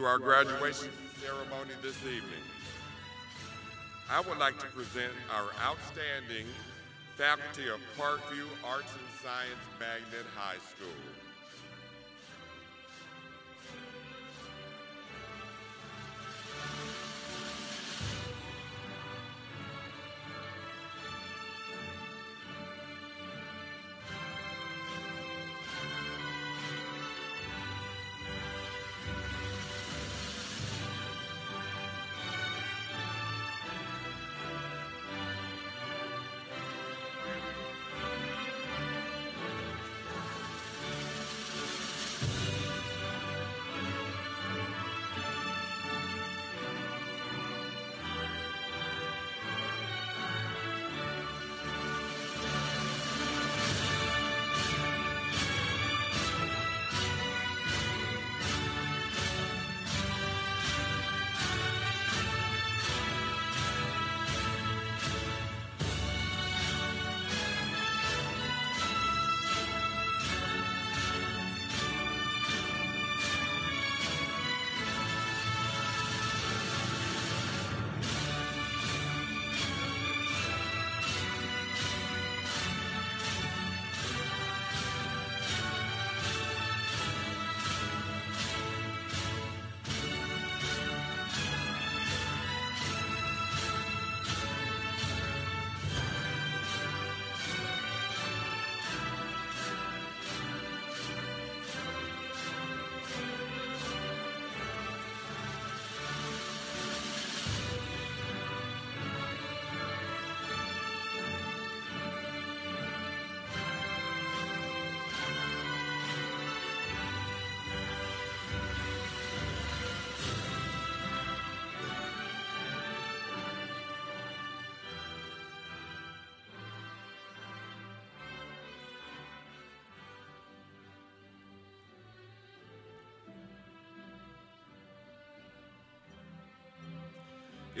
to our graduation ceremony this evening. I would like to present our outstanding faculty of Parkview Arts and Science Magnet High School.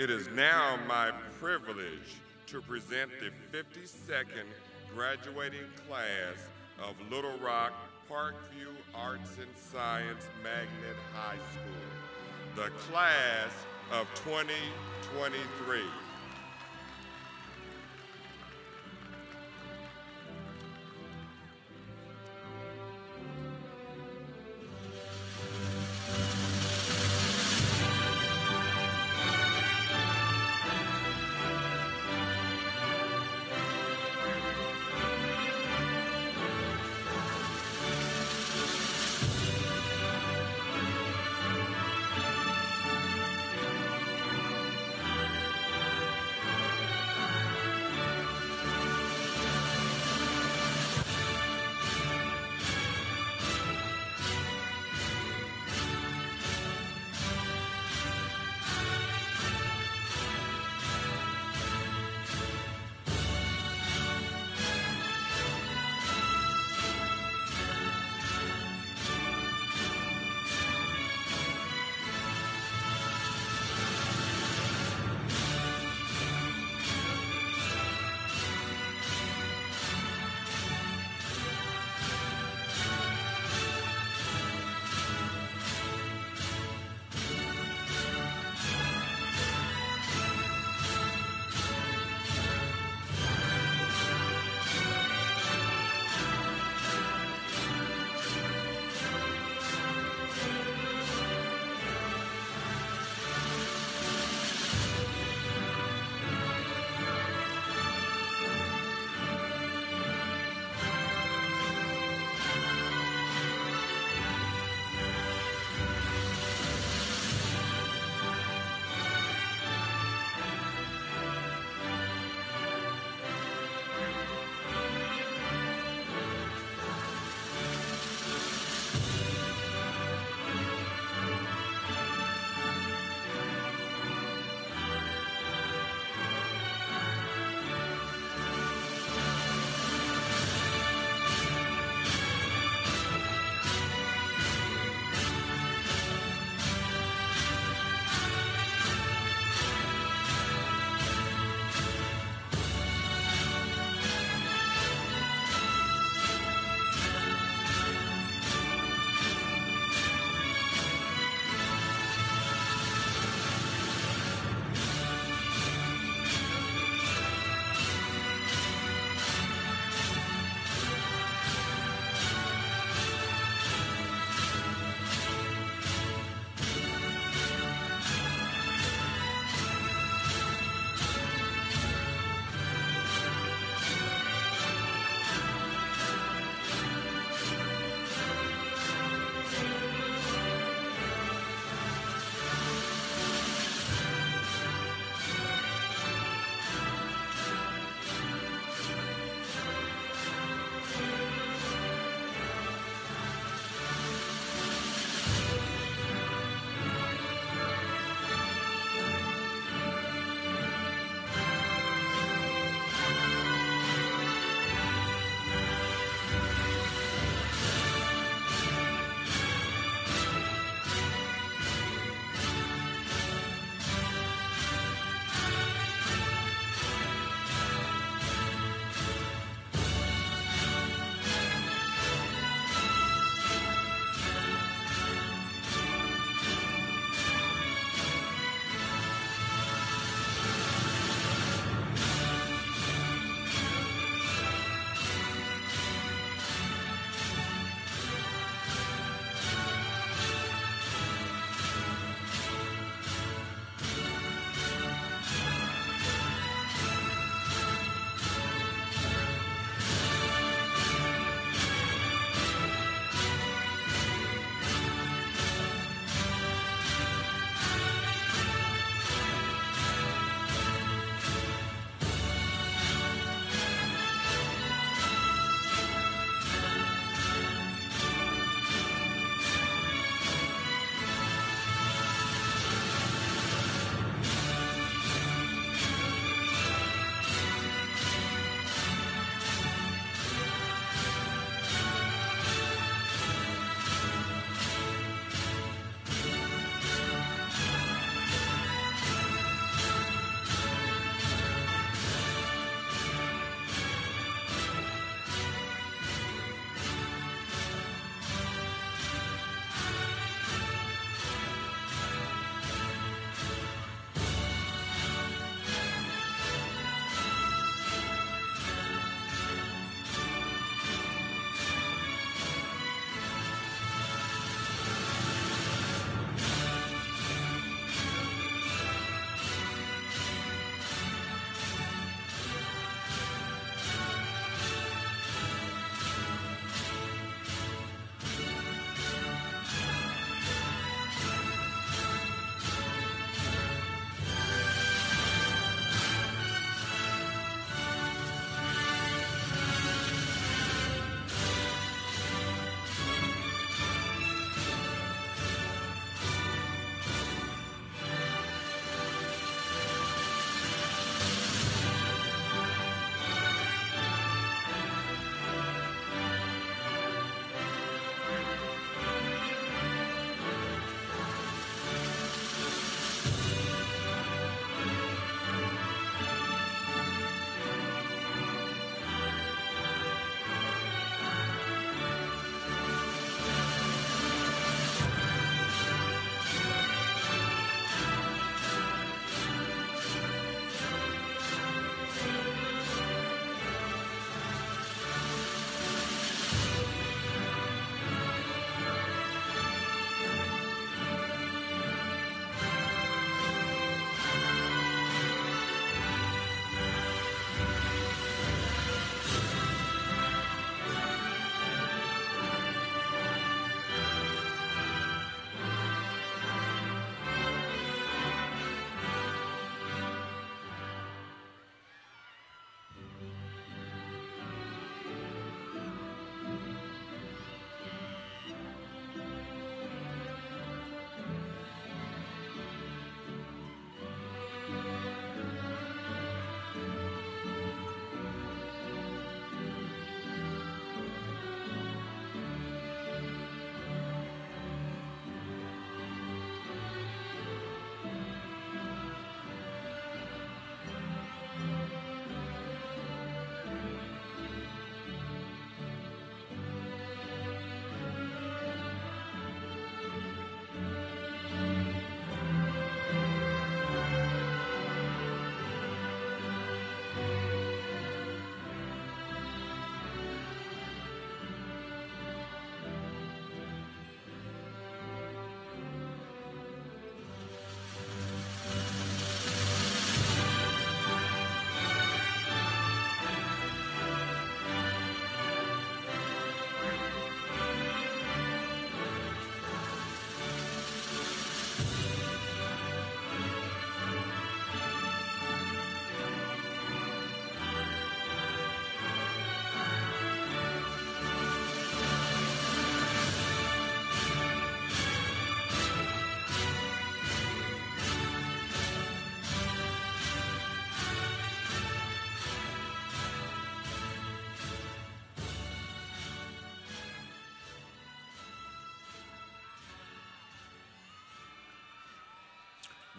It is now my privilege to present the 52nd graduating class of Little Rock Parkview Arts and Science Magnet High School, the class of 2023.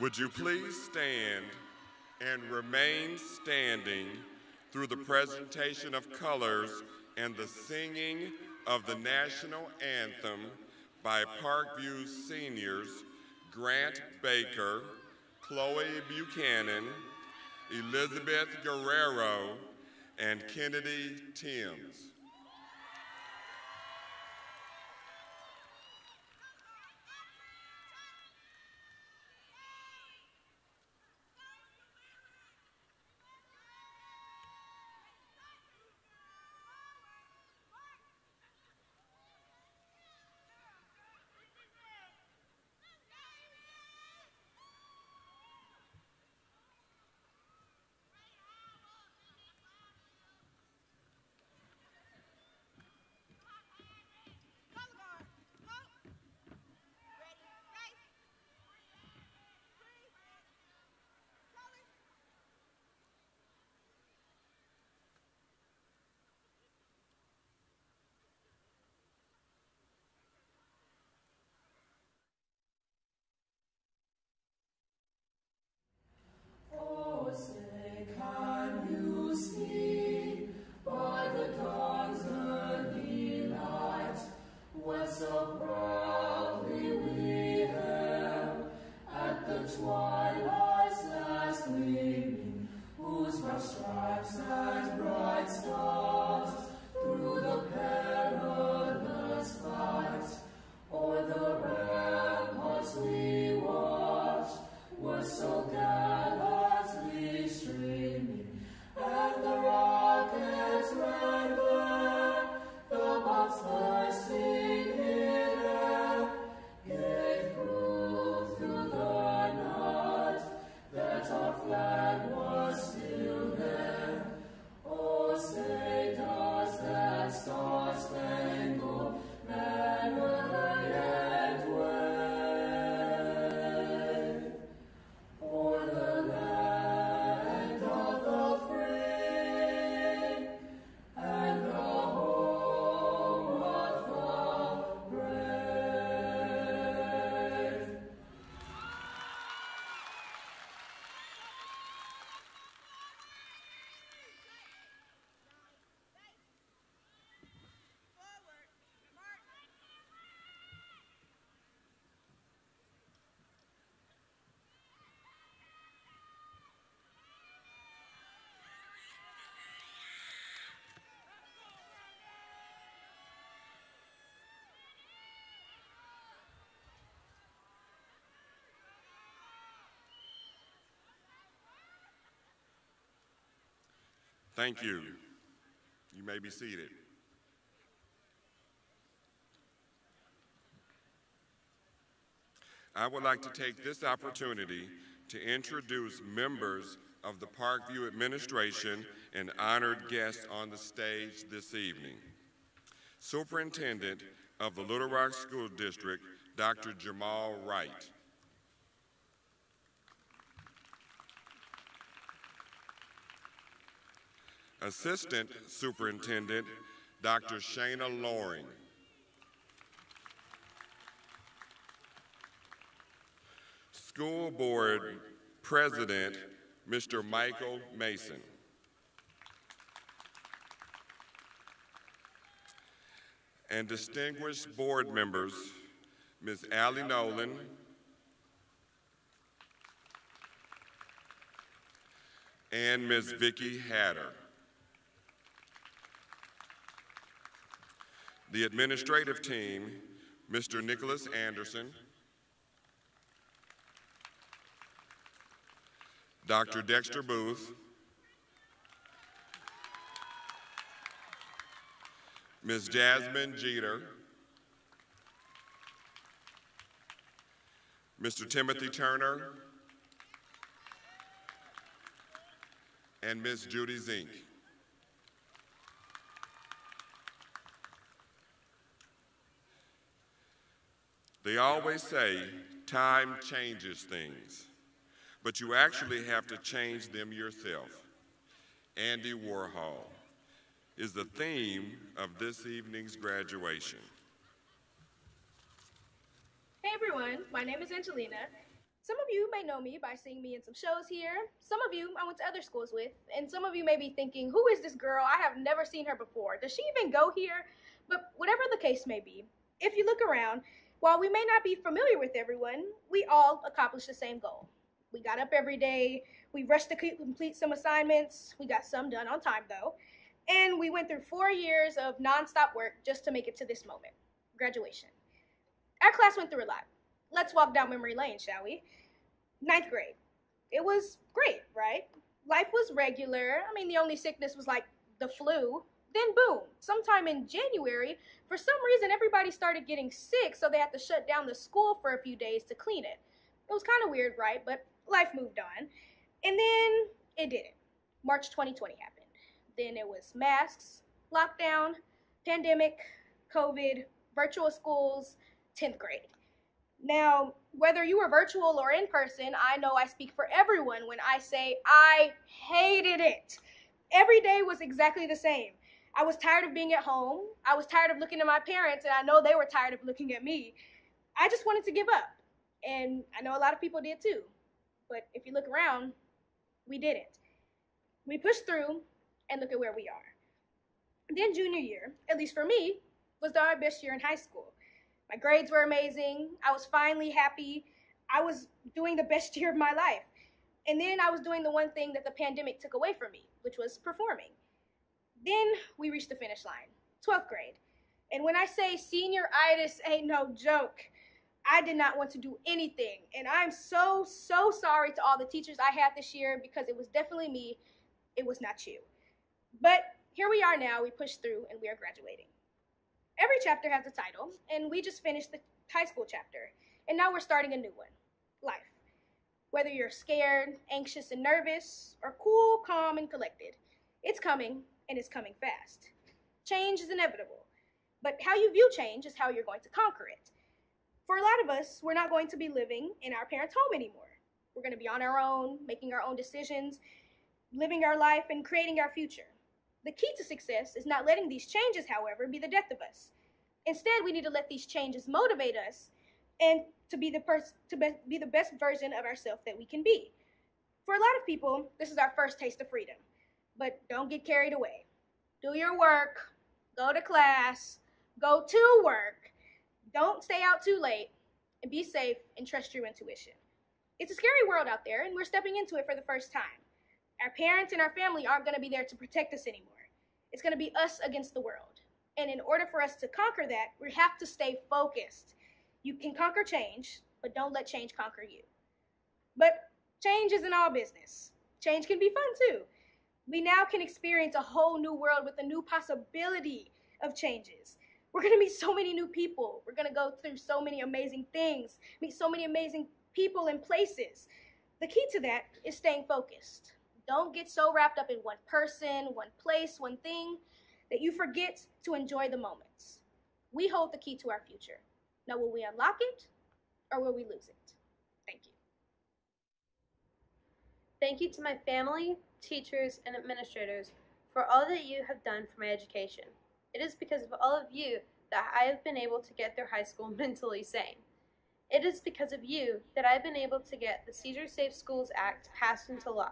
Would you please stand and remain standing through the presentation of colors and the singing of the national anthem by Parkview seniors Grant Baker, Chloe Buchanan, Elizabeth Guerrero, and Kennedy Timms. Thank you. You may be seated. I would like to take this opportunity to introduce members of the Parkview administration and honored guests on the stage this evening. Superintendent of the Little Rock School District, Dr. Jermall Wright. Assistant Superintendent, Dr. Shayna Loring. School Board President, Mr. Michael Mason. And distinguished board members, Ms. Ali Noland, and Ms. Vicki Hatter. The administrative team, Mr. Nicholas Anderson, Dr. Dexter Booth, Ms. Jasmine Jeter, Mr. Timothy Turner, and Ms. Judy Zink. They always say time changes things, but you actually have to change them yourself. Andy Warhol is the theme of this evening's graduation. Hey everyone, my name is Angelina. Some of you may know me by seeing me in some shows here. Some of you I went to other schools with, and some of you may be thinking, who is this girl? I have never seen her before. Does she even go here? But whatever the case may be, if you look around, while we may not be familiar with everyone, we all accomplish the same goal. We got up every day, we rushed to complete some assignments, we got some done on time though, and we went through four years of nonstop work just to make it to this moment graduation. Our class went through a lot. Let's walk down memory lane, shall we? Ninth grade. It was great, right? Life was regular. I mean, the only sickness was like the flu. Then, boom, sometime in January, for some reason, everybody started getting sick, so they had to shut down the school for a few days to clean it. It was kind of weird, right? But life moved on. And then it didn't. March 2020 happened. Then it was masks, lockdown, pandemic, COVID, virtual schools, 10th grade. Now, whether you were virtual or in person, I know I speak for everyone when I say I hated it. Every day was exactly the same. I was tired of being at home. I was tired of looking at my parents, and I know they were tired of looking at me. I just wanted to give up. And I know a lot of people did too. But if you look around, we didn't. We pushed through, and look at where we are. Then, junior year, at least for me, was our best year in high school. My grades were amazing. I was finally happy. I was doing the best year of my life. And then I was doing the one thing that the pandemic took away from me, which was performing. Then we reached the finish line, 12th grade. And when I say senioritis ain't no joke, I did not want to do anything. And I'm so, so sorry to all the teachers I had this year because it was definitely me. It was not you. But here we are now. We pushed through and we are graduating. Every chapter has a title, and we just finished the high school chapter. And now we're starting a new one life. Whether you're scared, anxious, and nervous, or cool, calm, and collected, it's coming, and it's coming fast. Change is inevitable, but how you view change is how you're going to conquer it. For a lot of us, we're not going to be living in our parents' home anymore. We're going to be on our own, making our own decisions, living our life, and creating our future. The key to success is not letting these changes, however, be the death of us. Instead, we need to let these changes motivate us and to be the pers- to be, be the best version of ourselves that we can be. For a lot of people, this is our first taste of freedom. But don't get carried away. Do your work, go to class, go to work. Don't stay out too late, and be safe and trust your intuition. It's a scary world out there, and we're stepping into it for the first time. Our parents and our family aren't going to be there to protect us anymore. It's going to be us against the world. And in order for us to conquer that, we have to stay focused. You can conquer change, but don't let change conquer you. But change isn't all business. Change can be fun too. We now can experience a whole new world with a new possibility of changes. We're going to meet so many new people. We're going to go through so many amazing things, meet so many amazing people and places. The key to that is staying focused. Don't get so wrapped up in one person, one place, one thing that you forget to enjoy the moments. We hold the key to our future. Now, will we unlock it or will we lose it? Thank you. Thank you to my family, teachers, and administrators for all that you have done for my education. It is because of all of you that I have been able to get through high school mentally sane. It is because of you that I've been able to get the Seizure Safe Schools Act passed into law.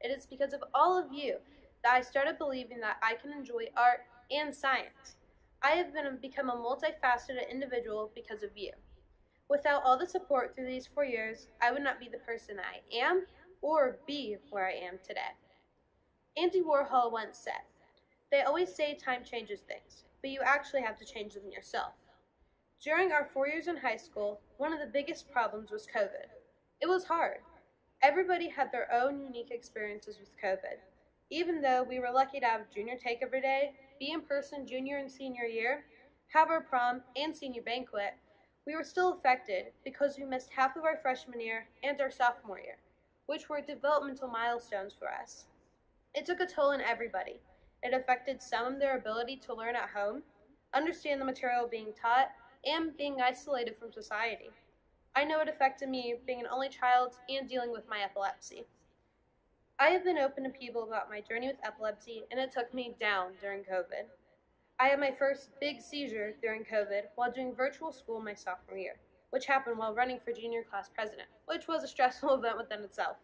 It is because of all of you that I started believing that I can enjoy art and science. I have been become a multifaceted individual because of you. Without all the support through these four years, I would not be the person I am or be where I am today. Andy Warhol once said, They always say time changes things, but you actually have to change them yourself. During our four years in high school, one of the biggest problems was COVID. It was hard. Everybody had their own unique experiences with COVID. Even though we were lucky to have junior take every day, be in person junior and senior year, have our prom and senior banquet, we were still affected because we missed half of our freshman year and our sophomore year, which were developmental milestones for us. It took a toll on everybody. It affected some of their ability to learn at home, understand the material being taught, and being isolated from society. I know it affected me being an only child and dealing with my epilepsy. I have been open to people about my journey with epilepsy, and it took me down during COVID. I had my first big seizure during COVID while doing virtual school my sophomore year, which happened while running for junior class president, which was a stressful event within itself.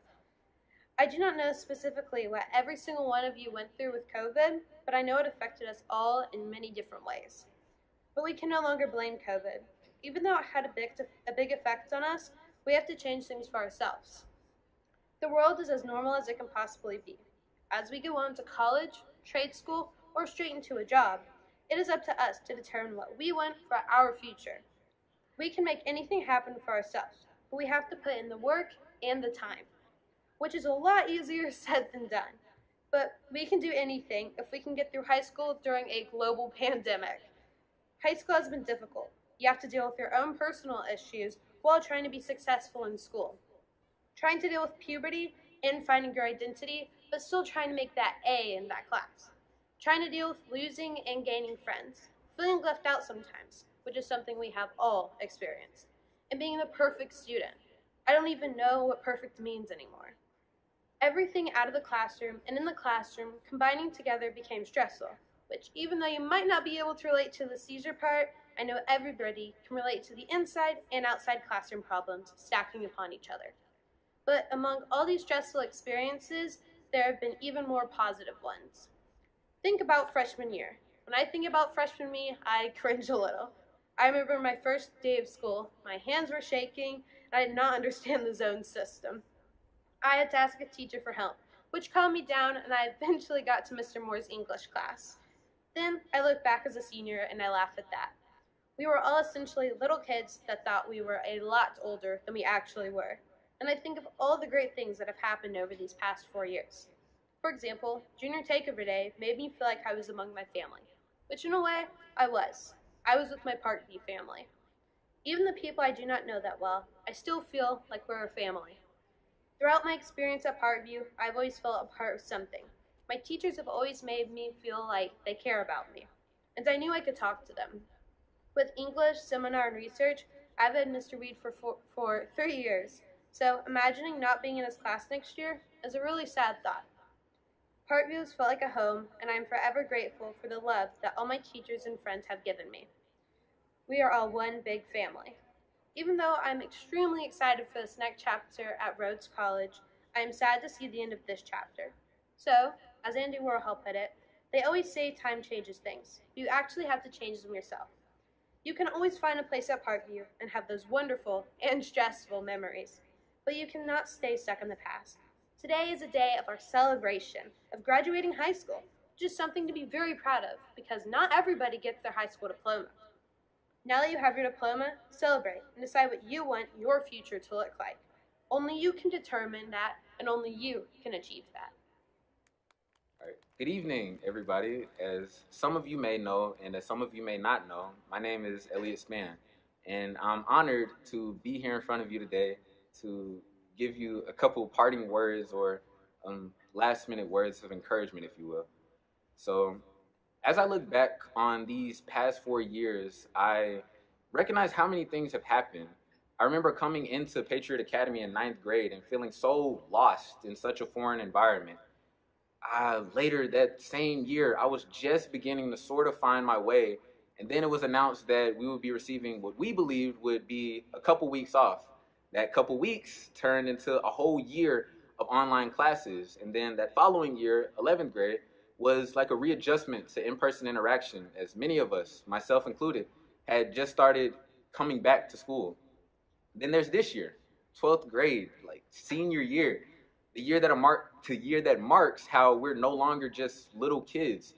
I do not know specifically what every single one of you went through with COVID, but I know it affected us all in many different ways. But we can no longer blame COVID. Even though it had a big, a big effect on us, we have to change things for ourselves. The world is as normal as it can possibly be. As we go on to college, trade school, or straight into a job, it is up to us to determine what we want for our future. We can make anything happen for ourselves, but we have to put in the work and the time which is a lot easier said than done. But we can do anything if we can get through high school during a global pandemic. High school has been difficult. You have to deal with your own personal issues while trying to be successful in school. Trying to deal with puberty and finding your identity, but still trying to make that A in that class. Trying to deal with losing and gaining friends. Feeling left out sometimes, which is something we have all experienced. And being the perfect student. I don't even know what perfect means anymore. Everything out of the classroom and in the classroom combining together became stressful, which, even though you might not be able to relate to the seizure part, I know everybody can relate to the inside and outside classroom problems stacking upon each other. But among all these stressful experiences, there have been even more positive ones. Think about freshman year. When I think about freshman me, I cringe a little. I remember my first day of school, my hands were shaking, and I did not understand the zone system. I had to ask a teacher for help, which calmed me down and I eventually got to Mr. Moore's English class. Then I look back as a senior and I laugh at that. We were all essentially little kids that thought we were a lot older than we actually were. And I think of all the great things that have happened over these past four years. For example, junior takeover day made me feel like I was among my family, which in a way, I was. I was with my Parkview family. Even the people I do not know that well, I still feel like we're a family. Throughout my experience at Parkview, I've always felt a part of something. My teachers have always made me feel like they care about me, and I knew I could talk to them. With English, seminar, and research, I've had Mr. Reed for, for, for three years, so imagining not being in his class next year is a really sad thought. Parkview has felt like a home, and I am forever grateful for the love that all my teachers and friends have given me. We are all one big family. Even though I'm extremely excited for this next chapter at Rhodes College, I am sad to see the end of this chapter. So, as Andy Warhol put it, they always say time changes things. You actually have to change them yourself. You can always find a place at Parkview and have those wonderful and stressful memories, but you cannot stay stuck in the past. Today is a day of our celebration of graduating high school, which is something to be very proud of because not everybody gets their high school diploma. Now that you have your diploma, celebrate and decide what you want your future to look like. Only you can determine that, and only you can achieve that. Good evening, everybody. As some of you may know, and as some of you may not know, my name is Elliot Span, and I'm honored to be here in front of you today to give you a couple parting words or um, last minute words of encouragement, if you will. So, as I look back on these past four years, I recognize how many things have happened. I remember coming into Patriot Academy in ninth grade and feeling so lost in such a foreign environment. Uh, later that same year, I was just beginning to sort of find my way, and then it was announced that we would be receiving what we believed would be a couple weeks off. That couple weeks turned into a whole year of online classes, and then that following year, 11th grade, was like a readjustment to in-person interaction as many of us, myself included, had just started coming back to school. Then there's this year, 12th grade, like senior year, the year that a mark the year that marks how we're no longer just little kids.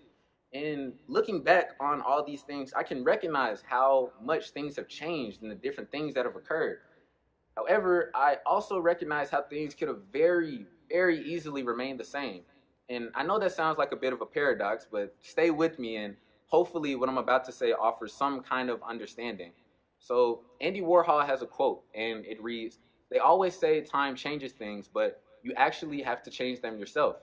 And looking back on all these things, I can recognize how much things have changed and the different things that have occurred. However, I also recognize how things could have very, very easily remained the same. And I know that sounds like a bit of a paradox, but stay with me and hopefully what I'm about to say offers some kind of understanding. So Andy Warhol has a quote and it reads, they always say time changes things, but you actually have to change them yourself.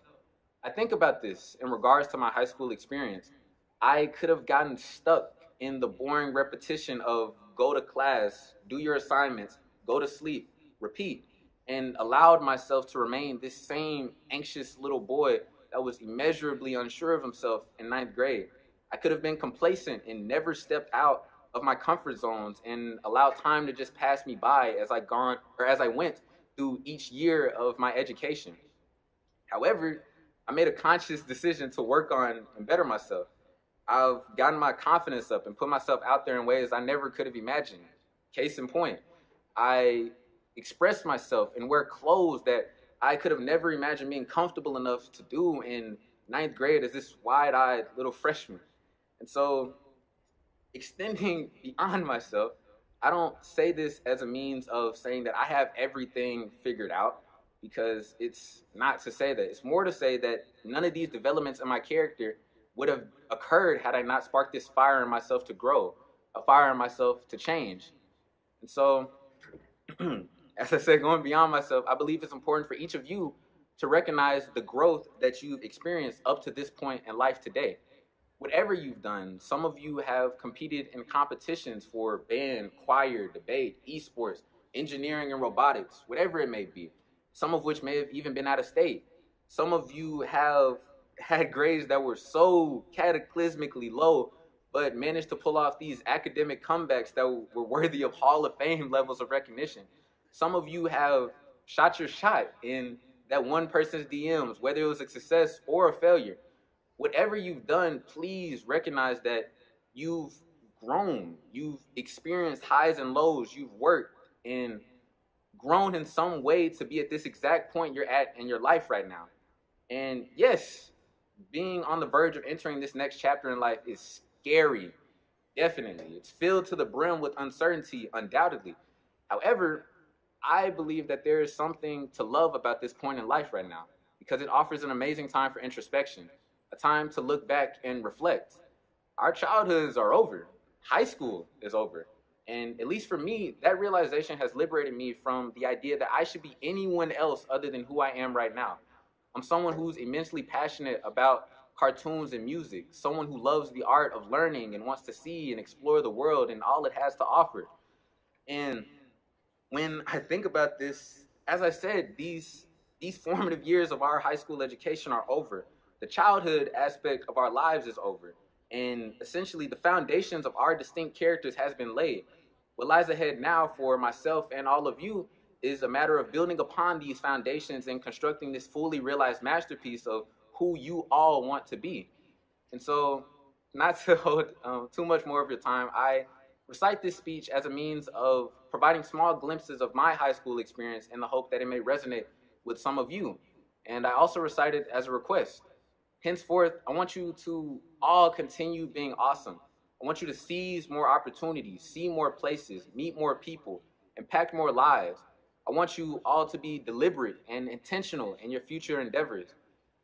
I think about this in regards to my high school experience. I could have gotten stuck in the boring repetition of go to class, do your assignments, go to sleep, repeat, and allowed myself to remain this same anxious little boy that was immeasurably unsure of himself in ninth grade. I could have been complacent and never stepped out of my comfort zones and allowed time to just pass me by as I gone or as I went through each year of my education. However, I made a conscious decision to work on and better myself. I've gotten my confidence up and put myself out there in ways I never could have imagined. Case in point, I express myself and wear clothes that I could have never imagined being comfortable enough to do in ninth grade as this wide eyed little freshman. And so, extending beyond myself, I don't say this as a means of saying that I have everything figured out because it's not to say that. It's more to say that none of these developments in my character would have occurred had I not sparked this fire in myself to grow, a fire in myself to change. And so, as I said, going beyond myself, I believe it's important for each of you to recognize the growth that you've experienced up to this point in life today. Whatever you've done, some of you have competed in competitions for band, choir, debate, esports, engineering, and robotics, whatever it may be, some of which may have even been out of state. Some of you have had grades that were so cataclysmically low, but managed to pull off these academic comebacks that were worthy of Hall of Fame levels of recognition. Some of you have shot your shot in that one person's DMs, whether it was a success or a failure. Whatever you've done, please recognize that you've grown, you've experienced highs and lows, you've worked and grown in some way to be at this exact point you're at in your life right now. And yes, being on the verge of entering this next chapter in life is scary. Definitely. It's filled to the brim with uncertainty, undoubtedly. However, I believe that there is something to love about this point in life right now because it offers an amazing time for introspection, a time to look back and reflect. Our childhoods are over, high school is over. And at least for me, that realization has liberated me from the idea that I should be anyone else other than who I am right now. I'm someone who's immensely passionate about cartoons and music, someone who loves the art of learning and wants to see and explore the world and all it has to offer. And when I think about this, as I said, these these formative years of our high school education are over. The childhood aspect of our lives is over. And essentially the foundations of our distinct characters has been laid. What lies ahead now for myself and all of you is a matter of building upon these foundations and constructing this fully realized masterpiece of who you all want to be. And so, not to hold um, too much more of your time, I recite this speech as a means of providing small glimpses of my high school experience in the hope that it may resonate with some of you. And I also recite it as a request. Henceforth, I want you to all continue being awesome. I want you to seize more opportunities, see more places, meet more people, impact more lives. I want you all to be deliberate and intentional in your future endeavors.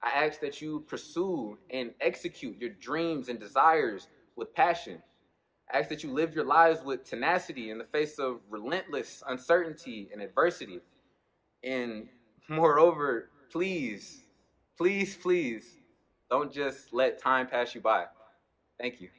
I ask that you pursue and execute your dreams and desires with passion. Ask that you live your lives with tenacity in the face of relentless uncertainty and adversity. And moreover, please, please, please don't just let time pass you by. Thank you.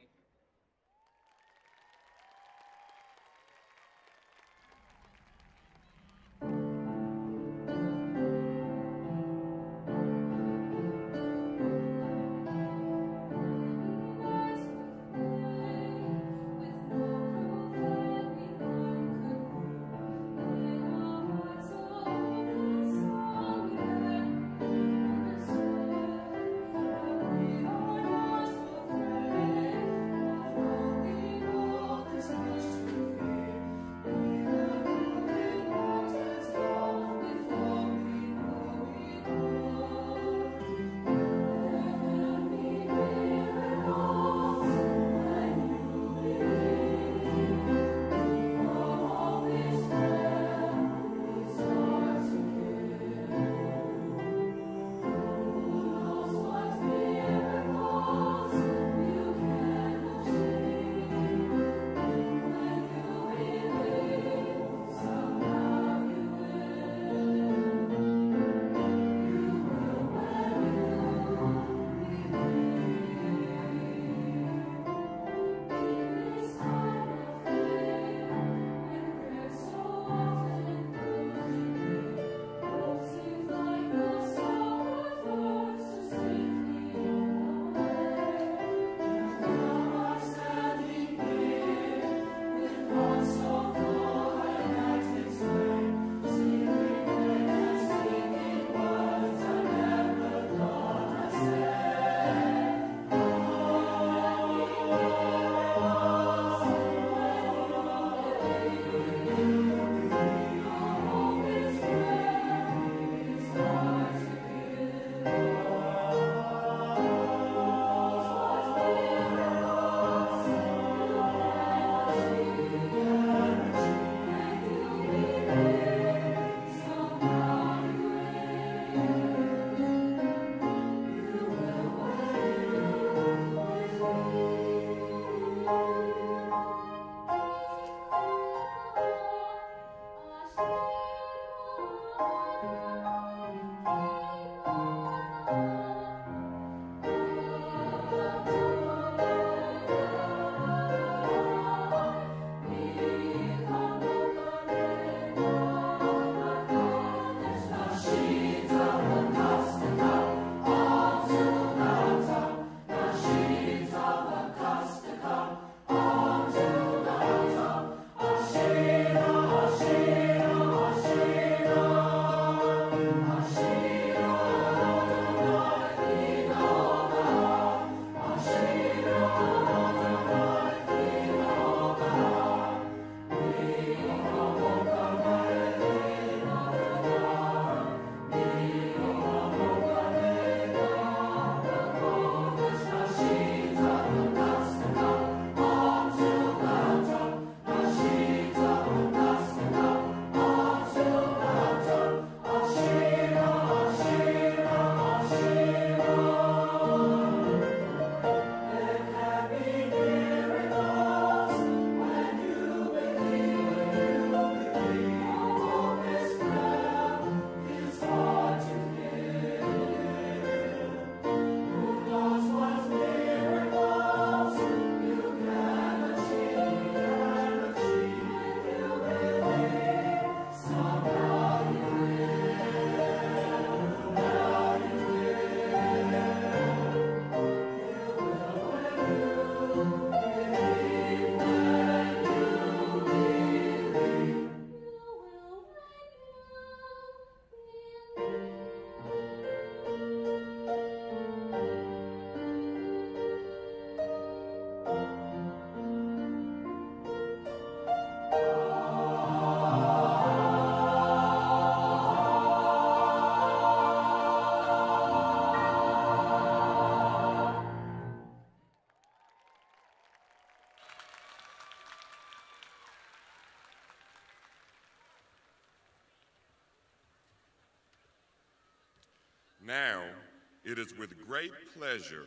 It is with great pleasure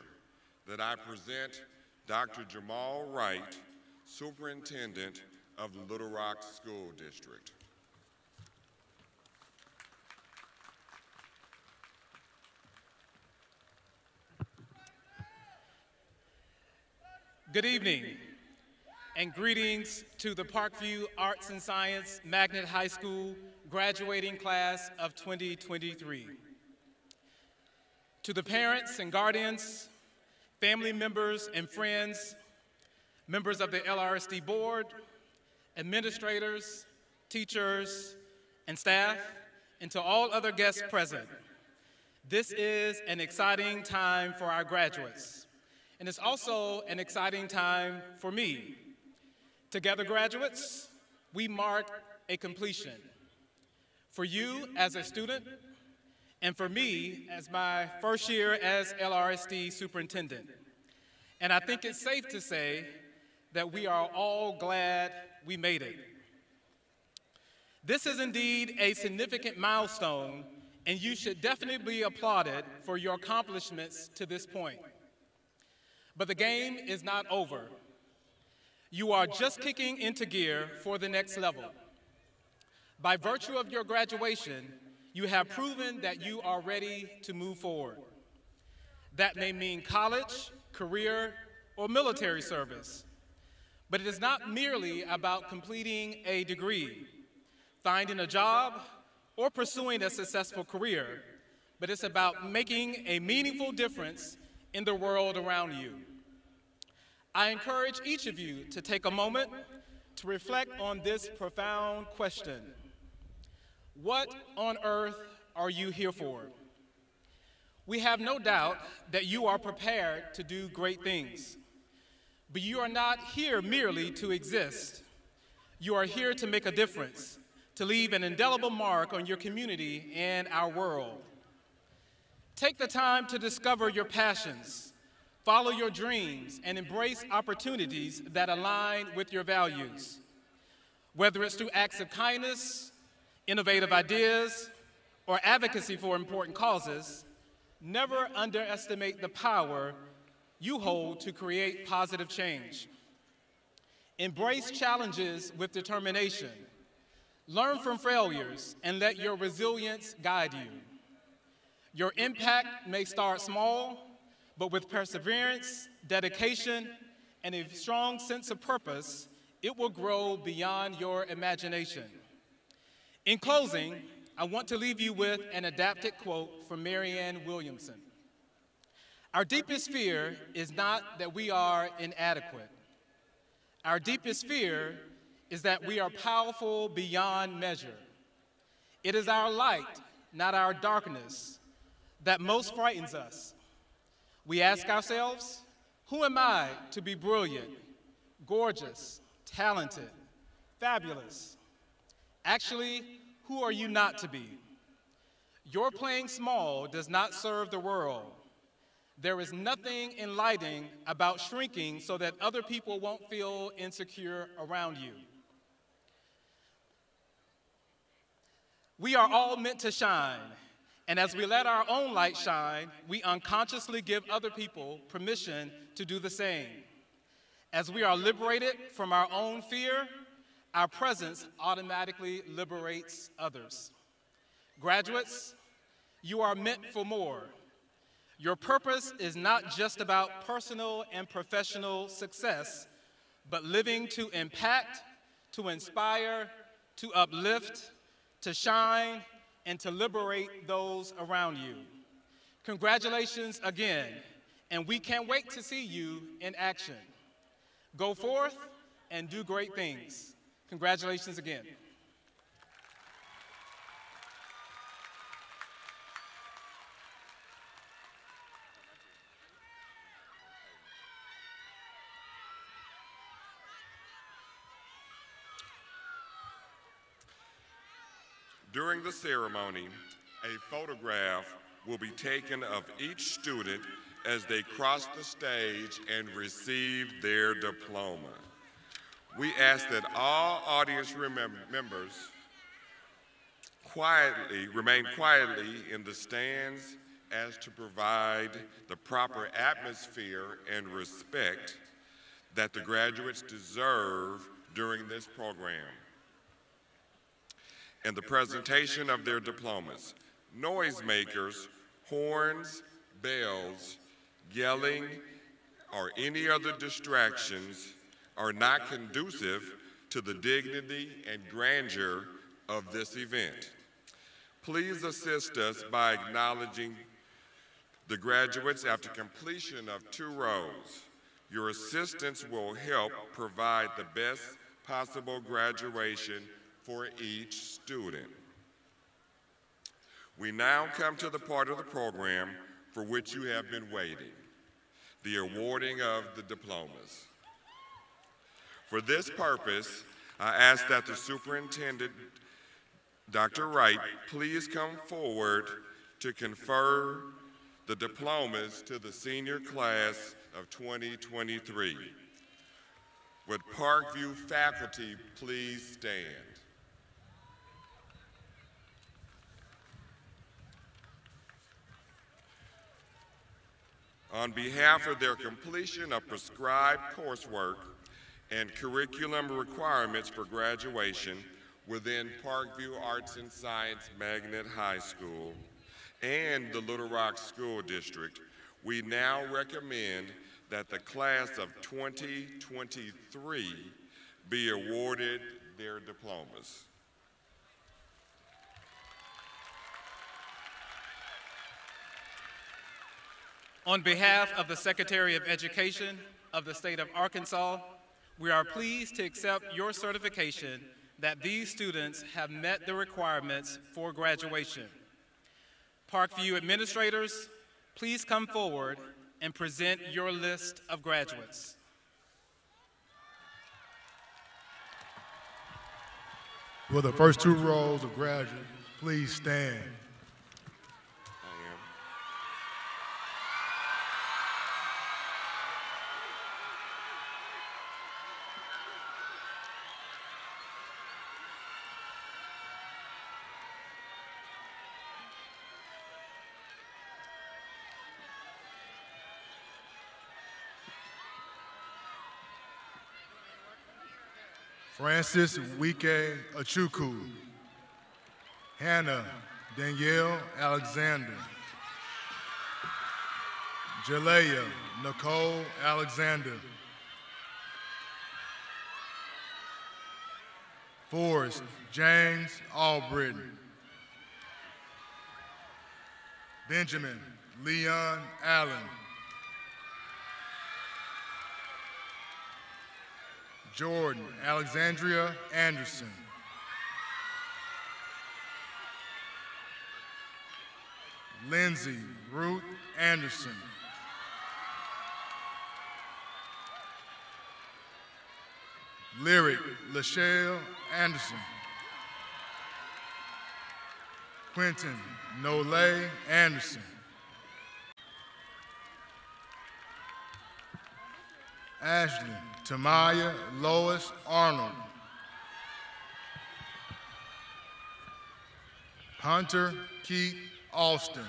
that I present Dr. Jermall Wright, Superintendent of Little Rock School District. Good evening and greetings to the Parkview Arts and Science Magnet High School graduating class of 2023. To the parents and guardians, family members and friends, members of the LRSD board, administrators, teachers, and staff, and to all other guests present, this is an exciting time for our graduates. And it's also an exciting time for me. Together, graduates, we mark a completion. For you as a student, and for me as my first year as LRSD superintendent. And I think it's safe to say that we are all glad we made it. This is indeed a significant milestone, and you should definitely be applauded for your accomplishments to this point. But the game is not over. You are just kicking into gear for the next level. By virtue of your graduation, you have proven that you are ready to move forward. That may mean college, career, or military service. But it is not merely about completing a degree, finding a job, or pursuing a successful career, but it's about making a meaningful difference in the world around you. I encourage each of you to take a moment to reflect on this profound question What on earth are you here for? We have no doubt that you are prepared to do great things. But you are not here merely to exist. You are here to make a difference, to leave an indelible mark on your community and our world. Take the time to discover your passions, follow your dreams, and embrace opportunities that align with your values. Whether it's through acts of kindness, innovative ideas, or advocacy for important causes, never underestimate the power you hold to create positive change. Embrace challenges with determination. Learn from failures and let your resilience guide you. Your impact may start small, but with perseverance, dedication, and a strong sense of purpose, it will grow beyond your imagination. In closing, I want to leave you with an adapted quote from Marianne Williamson. Our deepest fear is not that we are inadequate. Our deepest fear is that we are powerful beyond measure. It is our light, not our darkness, that most frightens us. We ask ourselves, who am I to be brilliant, gorgeous, talented, fabulous? Actually, who are you not to be? Your playing small does not serve the world. There is nothing enlightening about shrinking so that other people won't feel insecure around you. We are all meant to shine, and as we let our own light shine, we unconsciously give other people permission to do the same. As we are liberated from our own fear, our presence automatically liberates others. Graduates, you are meant for more. Your purpose is not just about personal and professional success, but living to impact, to inspire, to uplift, to shine, and to liberate those around you. Congratulations again, and we can't wait to see you in action. Go forth and do great things. Congratulations again. During the ceremony, a photograph will be taken of each student as they cross the stage and receive their diploma. We ask that all audience members quietly remain quietly in the stands as to provide the proper atmosphere and respect that the graduates deserve during this program. and the presentation of their diplomas, noisemakers, horns, bells, yelling, or any other distractions are not conducive to the dignity and grandeur of this event. Please assist us by acknowledging the graduates after completion of two rows. Your assistance will help provide the best possible graduation for each student. We now come to the part of the program for which you have been waiting, the awarding of the diplomas. For this purpose, I ask that the superintendent, Dr. Wright, please come forward to confer the diplomas to the senior class of 2023. Would Parkview faculty please stand? On behalf of their completion of prescribed coursework and curriculum requirements for graduation within Parkview Arts and Science Magnet High School and the Little Rock School District, we now recommend that the class of 2023 be awarded their diplomas. On behalf of the Secretary of Education of the state of Arkansas, we are pleased to accept your certification that these students have met the requirements for graduation. Parkview administrators, please come forward and present your list of graduates. Will the first two rows of graduates please stand? Francis Wike Achuku. Hannah Danielle Alexander. Jalea Nicole Alexander. Forrest James Albritton. Benjamin Leon Allen. Jordan Alexandria Anderson. Lindsay Ruth Anderson. Lyric Lachelle Anderson. Quentin Nole Anderson. Ashley Tamaya Lois Arnold. Hunter Keith Austin.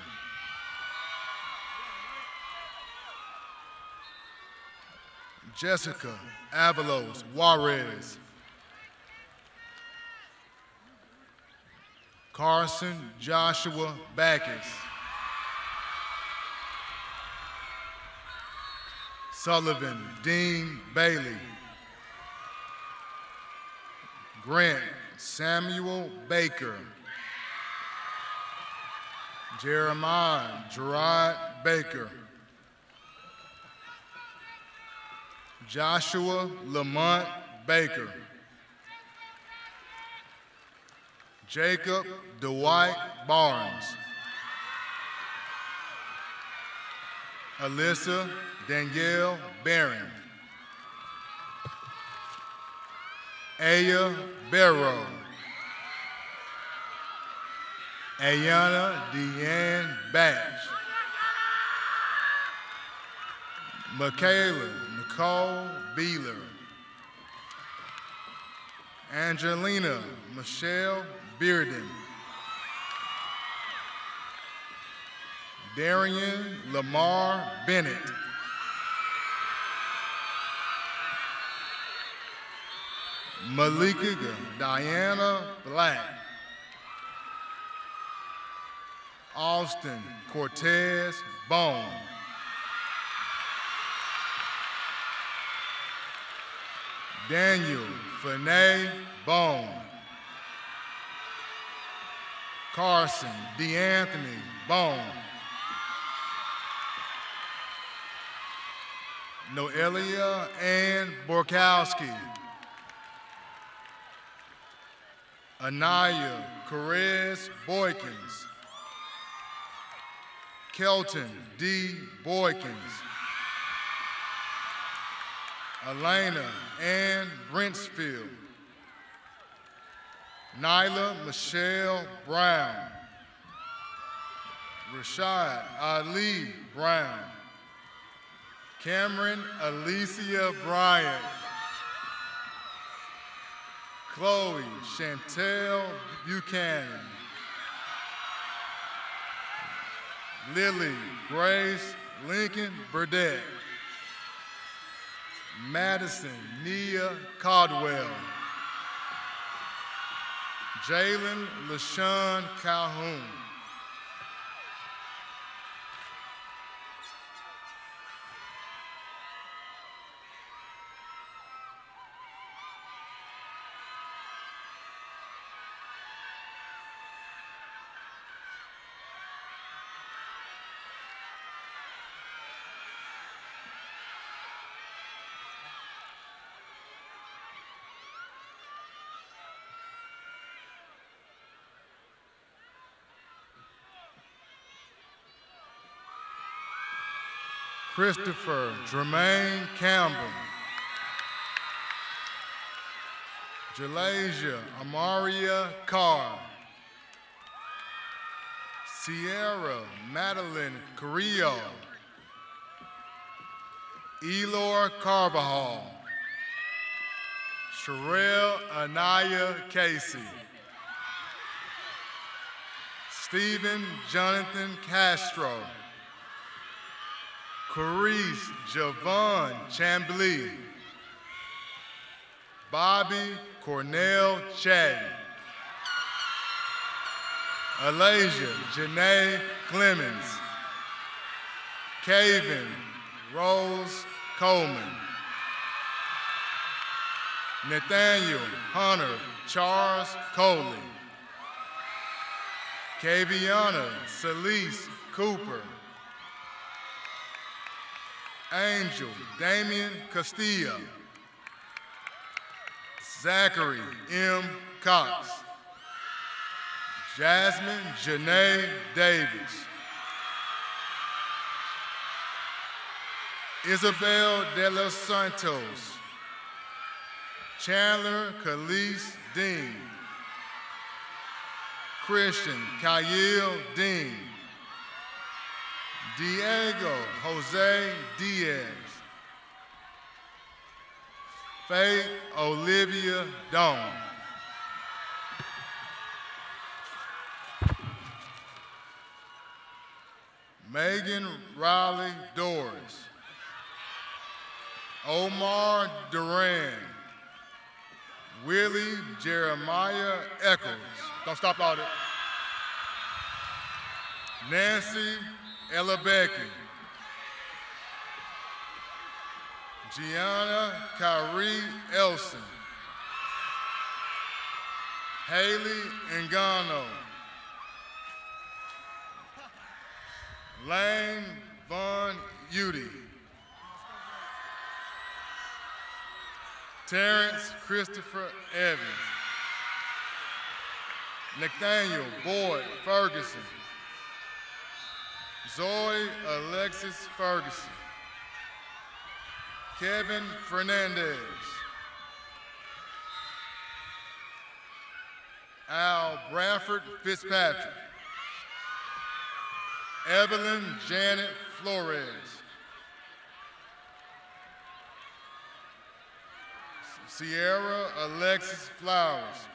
Jessica Avalos Juarez. Carson Joshua Backus. Sullivan Dean Bailey. Grant Samuel Baker. Jeremiah Gerard Baker. Joshua Lamont Baker. Jacob Dwight Barnes. Alyssa Danielle Barron. Aya Barrow. Ayana Deanne Batch. Michaela Nicole Beeler. Angelina Michelle Bearden. Darian Lamar Bennett. Malika Diana Black. Austin Cortez Bone. Daniel Finney Bone. Carson DeAnthony Bone. Noelia Ann Borkowski. Anaya Perez Boykins. Kelton D. Boykins. Elena Ann Brentsfield. Nyla Michelle Brown. Rashad Ali Brown. Cameron Alicia Bryant. Chloe Chantel Buchanan. Lily Grace Lincoln Burdett. Madison Nia Caldwell. Jalen LaShawn Calhoun. Christopher Jermaine Campbell. Jalasia Amaria Carr. Sierra Madeline Carrillo. Elor Carvajal. Sherelle Anaya Casey. Stephen Jonathan Castro. Carice Javon Chambly. Bobby Cornell Chatty. Alasia Janae Clemens. Caven Rose Coleman. Nathaniel Hunter Charles Coley. Kaviana Celise Cooper. Angel Damian Castillo. Zachary M. Cox. Jasmine Janae Davis. Isabel De Los Santos. Chandler Khalees Dean. Christian Kyle Dean. Diego Jose Diaz. Faith Olivia Dome. Megan Riley Doris. Omar Duran. Willie Jeremiah Eccles. Don't stop all that. Nancy Ella Becky. Gianna Kyrie Elson. Haley Engano. Lane Von Udy. Terrence Christopher Evans. Nathaniel Boyd Ferguson. Zoe Alexis Ferguson. Kevin Fernandez. Al Bradford Fitzpatrick. Evelyn Janet Flores. Sierra Alexis Flowers.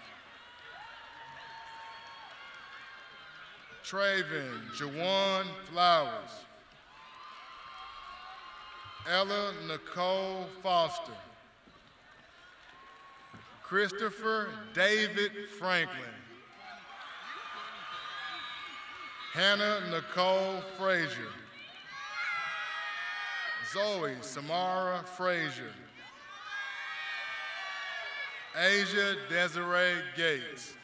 Traven Jawan Flowers. Ella Nicole Foster. Christopher David Franklin. Hannah Nicole Frazier. Zoe Samara Frazier. Asia Desiree Gates.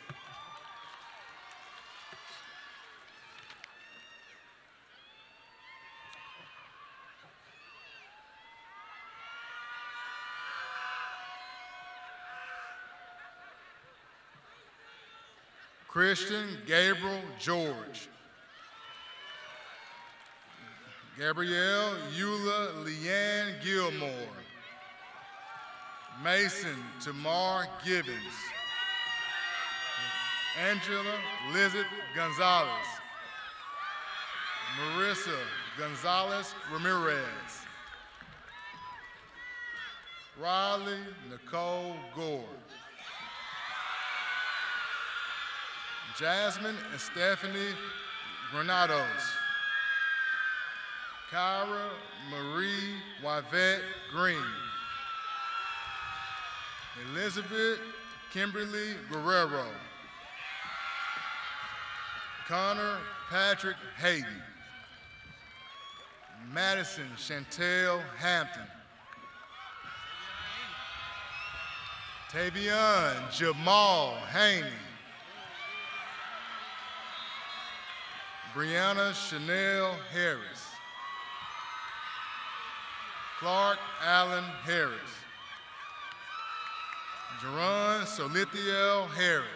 Christian Gabriel George. Gabrielle Eula Leanne Gilmore. Mason Tamar Gibbons. Angela Lizette Gonzalez. Marissa Gonzalez Ramirez. Riley Nicole Gore. Jasmine and Stephanie Granados. Kyra Marie Wivette Green. Elizabeth Kimberly Guerrero. Connor Patrick Hayden. Madison Chantel Hampton. Tavion Jamal Haney. Brianna Chanel Harris. Clark Allen Harris. Jerron Solithiel Harris.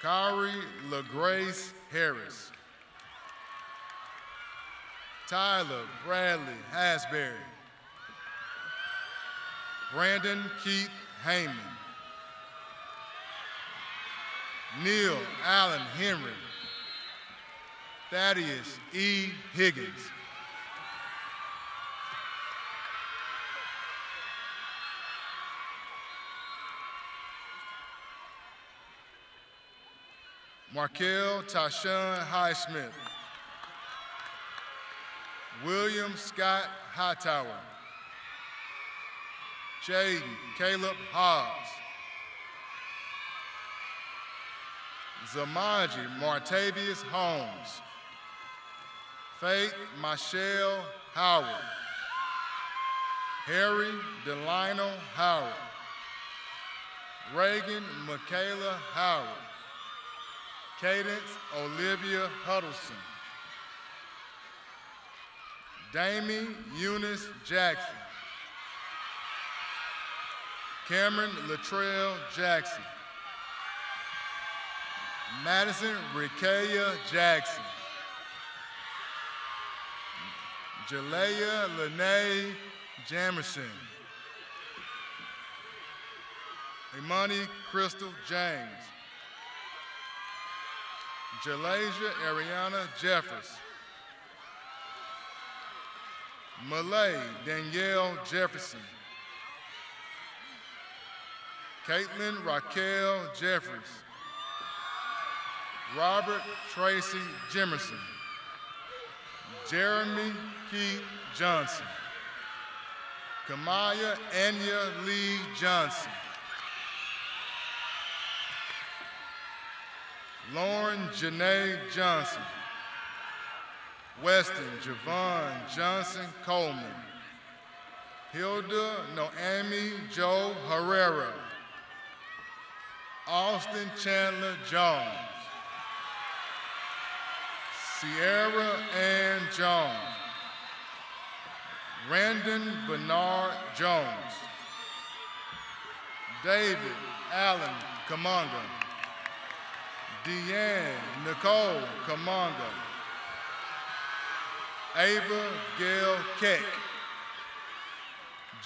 Kari LaGrace Harris. Tyler Bradley Hasbury. Brandon Keith Heyman. Neil Allen Henry. Thaddeus E. Higgins. Markel Tashawn Highsmith. William Scott Hightower. Jaden Caleb Hobbs. Zamaji Martavius Holmes. Faith Michelle Howard. Harry Delino Howard. Reagan Michaela Howard. Cadence Olivia Huddleston. Damie Eunice Jackson. Cameron Latrell Jackson. Madison Rikea Jackson. Jalea Lene Jamerson. Imani Crystal James. Jalasia Ariana Jeffers. Malay Danielle Jefferson. Caitlin Raquel Jeffries. Robert Tracy Jimerson. Jeremy Keith Johnson. Kamaya Anya Lee Johnson. Lauren Janae Johnson. Weston Javon Johnson Coleman. Hilda Noemi Joe Herrera. Austin Chandler Jones. Sierra Ann Jones. Randon Bernard Jones. David Allen Kamonga. Deanne Nicole Kamonga. Ava Gail Keck.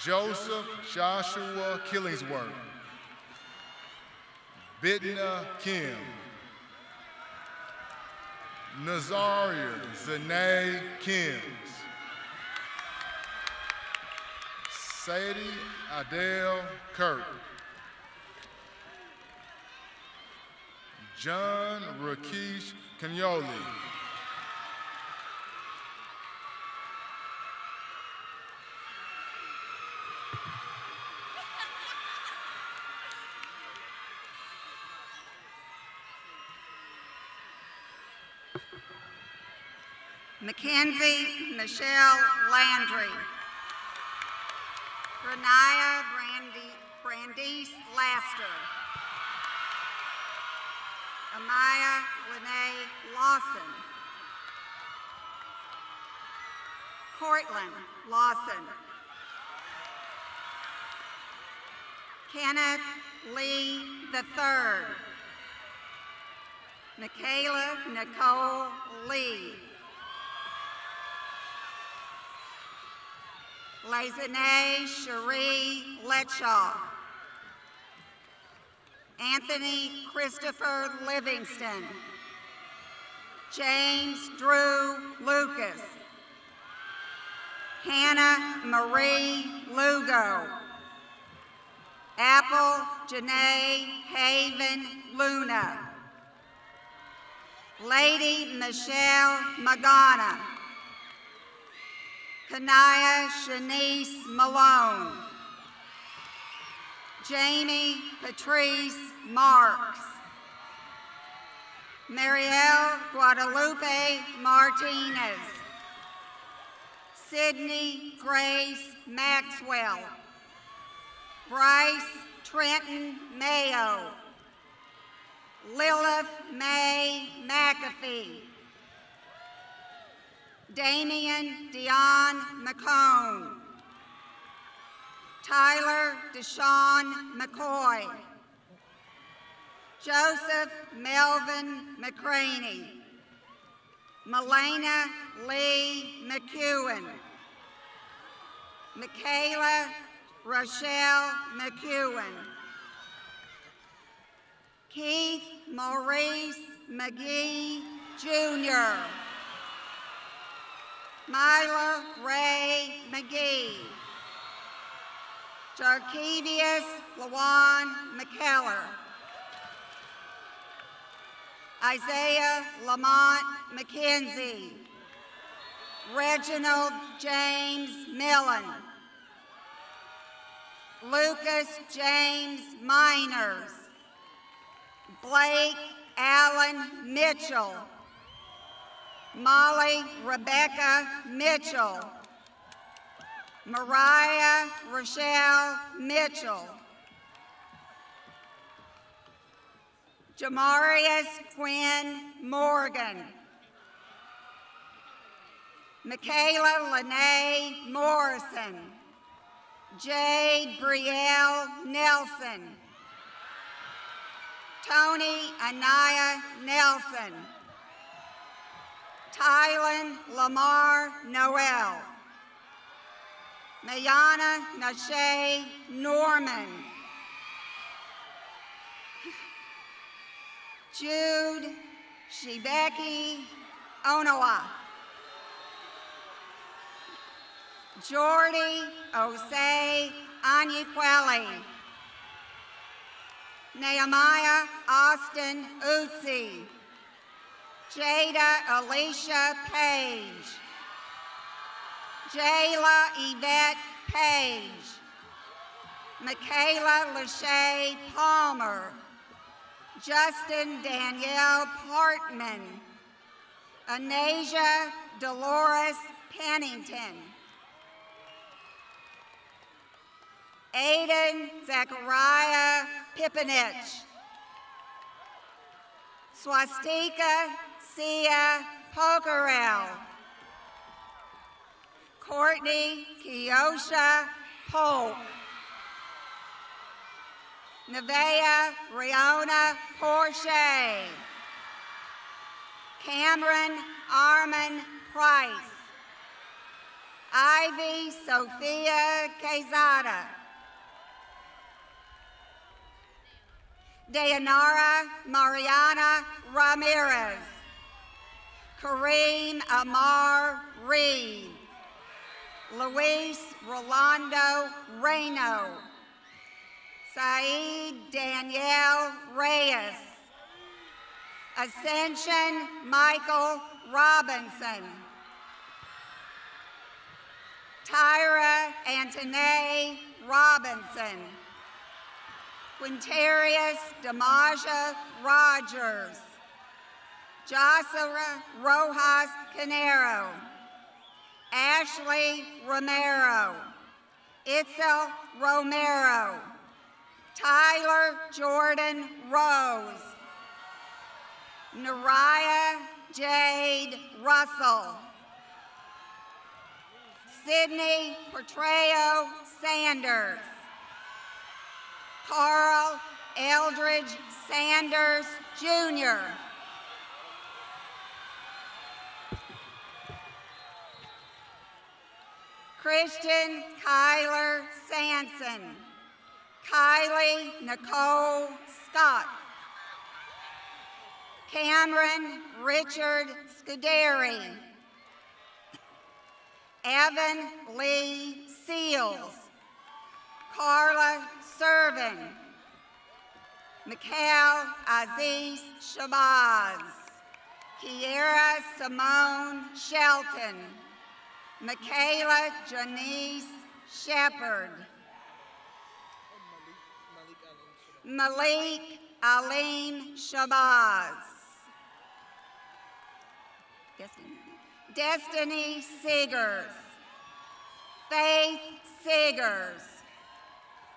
Joseph Joshua Killingsworth. Bidna Kim. Nazaria Zanae Kims. Sadie Adele Kirk. John Rakesh Kanyoli. Mackenzie Michelle Landry. Renaya Brandy, Brandice Laster. Amaya Lene Lawson. Cortland Lawson. Kenneth Lee III. Michaela Nicole Lee. Lazane Cherie Letshaw. Anthony Christopher Livingston. James Drew Lucas. Hannah Marie Lugo. Apple Janae Haven Luna. Lady Michelle Magana. Kanaya Shanice Malone. Jamie Patrice Marks. Marielle Guadalupe Martinez. Sydney Grace Maxwell. Bryce Trenton Mayo. Lilith May McAfee. Damian Dion McCone. Tyler Deshawn McCoy. Joseph Melvin McCraney. Melena Lee McEwen. Michaela Rochelle McEwen. Keith Maurice McGee Jr. Myla Ray McGee. Jarkevius Lawan McKellar. Isaiah Lamont McKenzie. Reginald James Millen. Lucas James Miners. Blake Allen Mitchell. Molly Rebecca Mitchell. Mariah Rochelle Mitchell. Jamarius Quinn Morgan. Michaela Lene Morrison. Jade Brielle Nelson. Tony Anaya Nelson. Tylen Lamar Noel. Mayana Nashe Norman. Jude Shibeki Onoa. Jordy Osei Anyaqueli. Nehemiah Austin Utsi. Jada Alicia Page. Jayla Yvette Page. Michaela Lachey Palmer. Justin Danielle Partman. Anasia Dolores Pennington. Aiden Zachariah Pipinich. Swastika Sia Pokharel. Courtney Kiosha Polk. Nevaeh Riona Porsche. Cameron Armin Price. Ivy Sophia Quezada. Dayanara Mariana Ramirez. Kareem Amar Reed. Luis Rolando Reno. Saeed Danielle Reyes. Ascension Michael Robinson. Tyra Antonae Robinson. Quintarius Damaja Rogers. Joshua Rojas Canero. Ashley Romero. Itzel Romero. Tyler Jordan Rose. Nariah Jade Russell. Sydney Portreo Sanders. Carl Eldridge Sanders Jr. Christian Kyler Sanson. Kylie Nicole Scott. Cameron Richard Scuderi. Evan Lee Seals. Carla Servin. Mikhail Aziz Shabazz. Kiera Simone Shelton. Michaela Janice Shepard. Malik Alim Shabazz. Destiny. Destiny Seegers. Faith Seegers.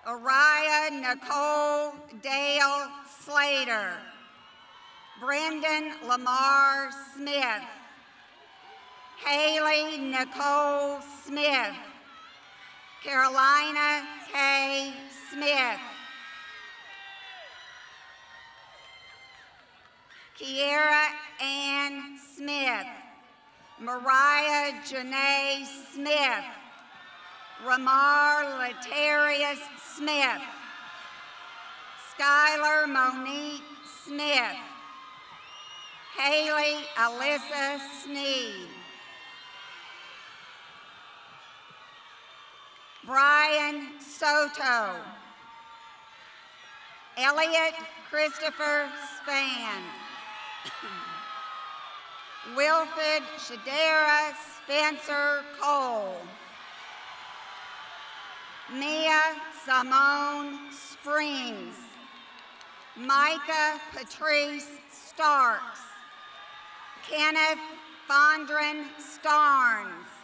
Araya Nicole Dale Slater. Brendan Lamar Smith. Haley Nicole Smith. Carolina K. Smith. Kiera Ann Smith. Mariah Janae Smith. Ramar Letarius Smith. Skylar Monique Smith. Haley Alyssa Sneed. Brian Soto. Elliot Christopher Span. Wilfred Shadera Spencer Cole. Mia Simone Springs. Micah Patrice Starks. Kenneth Fondren Starnes.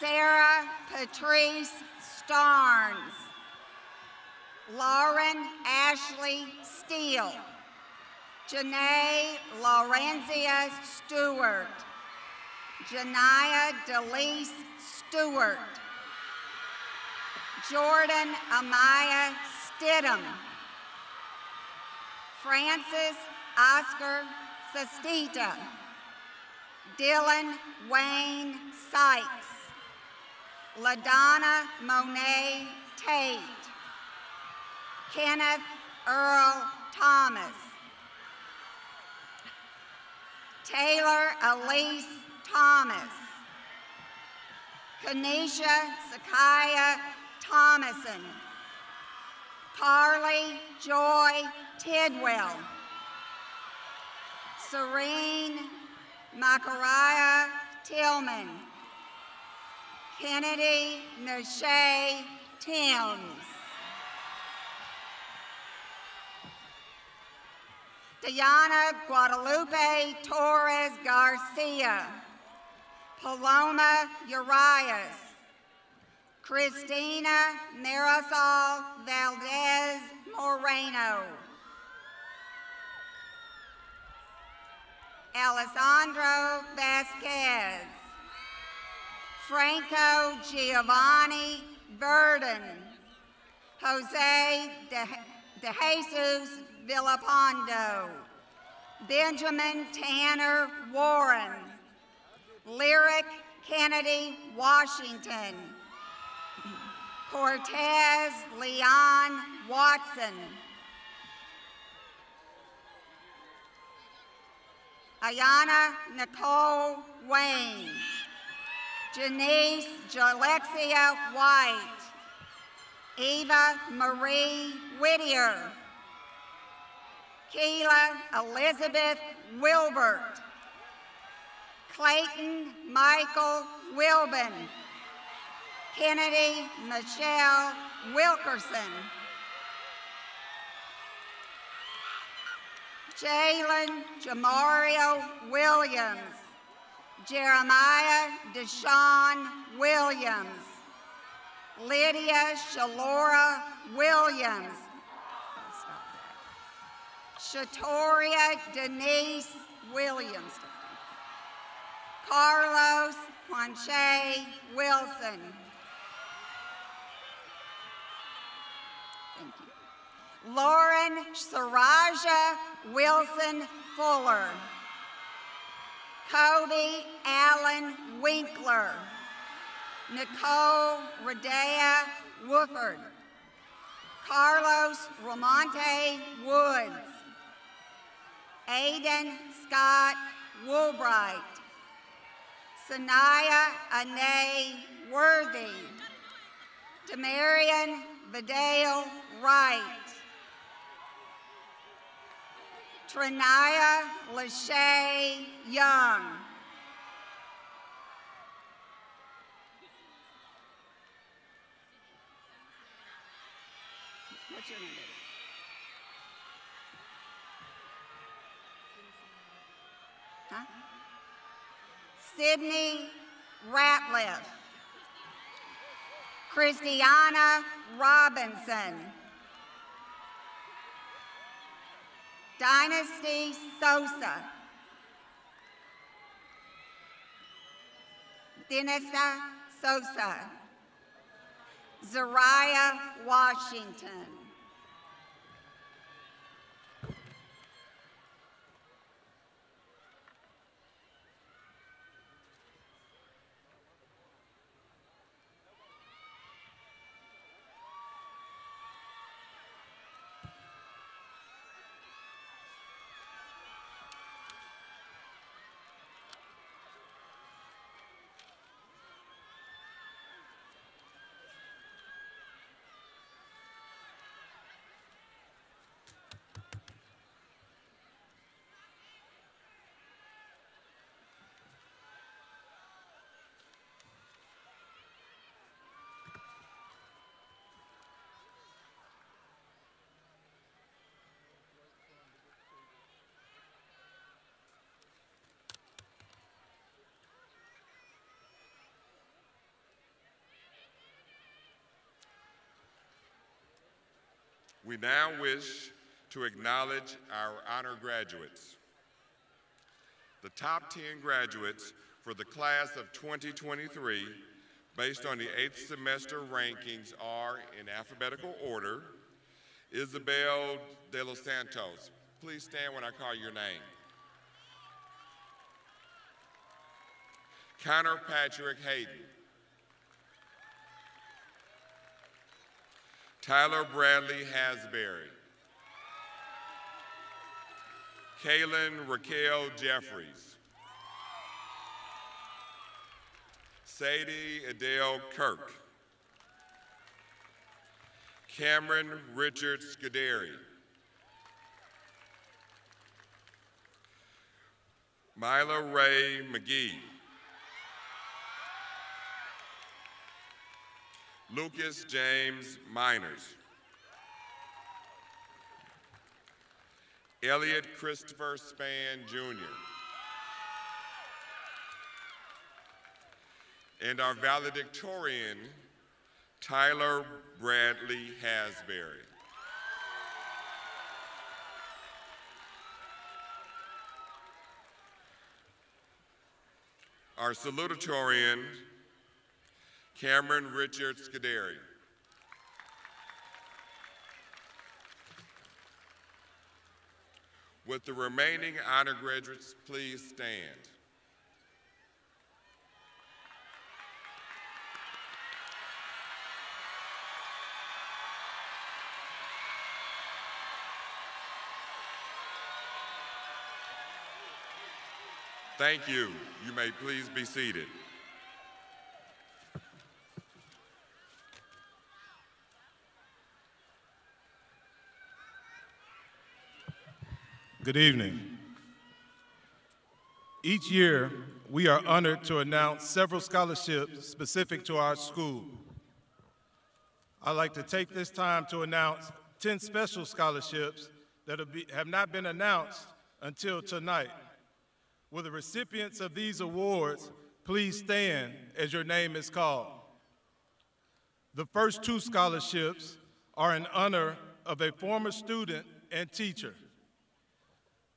Sarah Patrice Starnes. Lauren Ashley Steele. Janae Lorenzia Stewart. Janaya Delise Stewart. Jordan Amaya Stidham. Francis Oscar Sestita. Dylan Wayne Sykes. LaDonna Monet Tate. Kenneth Earl Thomas. Taylor Elise Thomas. Kanisha Sakaya Thomason. Carly Joy Tidwell. Serene Makariah Tillman. Kennedy Nashay Timms. Diana Guadalupe Torres Garcia. Paloma Urias. Christina Marisol Valdez Moreno. Alessandro Vasquez. Franco Giovanni Verdon. Jose De, De Jesus Villapando. Benjamin Tanner Warren. Lyric Kennedy Washington. Cortez Leon Watson. Ayana Nicole Wayne. Janice Jalexia White. Eva Marie Whittier. Keela Elizabeth Wilbert. Clayton Michael Wilbin. Kennedy Michelle Wilkerson. Jalen Jamario Williams. Jeremiah Deshawn Williams. Lydia Shalora Williams. Shatoria Denise Williams. Carlos Quanche Wilson. Thank you. Lauren Saraja Wilson Fuller. Kobe Allen Winkler. Nicole Radea Wooford. Carlos Ramonte Woods. Aiden Scott Woolbright. Sanaya Ane Worthy. Demarion Vidale Wright. Trinaya Lachey Young. What's your name? Huh? Sydney Ratliff. Christiana Robinson. Dynasty Sosa. Denisa Sosa. Zariah Washington. We now wish to acknowledge our honor graduates. The top 10 graduates for the class of 2023, based on the eighth semester rankings, are in alphabetical order Isabel de los Santos. Please stand when I call your name. Connor Patrick Hayden. Tyler Bradley Hasbury. Kaylin Raquel Jeffries. Sadie Adele Kirk. Cameron Richard Scuderi. Mila Ray McGee. Lucas James Miners. Elliot Christopher Span Jr. And our valedictorian, Tyler Bradley Hasbury. Our salutatorian, Cameron Richard Scuderi. With the remaining honor graduates, please stand. Thank you. You may please be seated. Good evening. Each year, we are honored to announce several scholarships specific to our school. I'd like to take this time to announce 10 special scholarships that have not been announced until tonight. Will the recipients of these awards please stand as your name is called? The first two scholarships are in honor of a former student and teacher.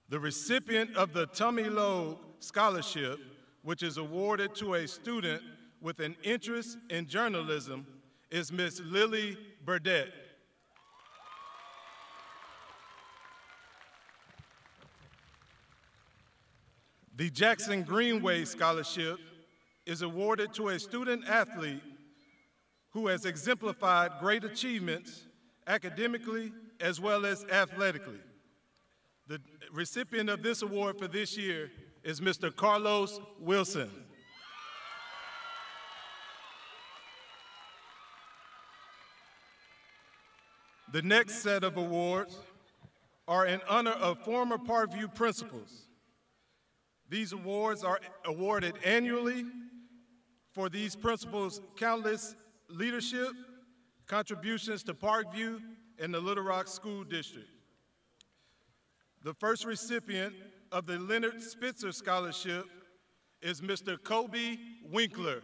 The recipient of the Tummy Logue Scholarship, which is awarded to a student with an interest in journalism, is Miss Lily Burdett. The Jackson Greenway Scholarship is awarded to a student athlete who has exemplified great achievements academically as well as athletically. Recipient of this award for this year is Mr. Carlos Wilson. The next set of awards are in honor of former Parkview principals. These awards are awarded annually for these principals' countless leadership, contributions to Parkview, and the Little Rock School District. The first recipient of the Leonard Spitzer Scholarship is Mr. Kobe Winkler.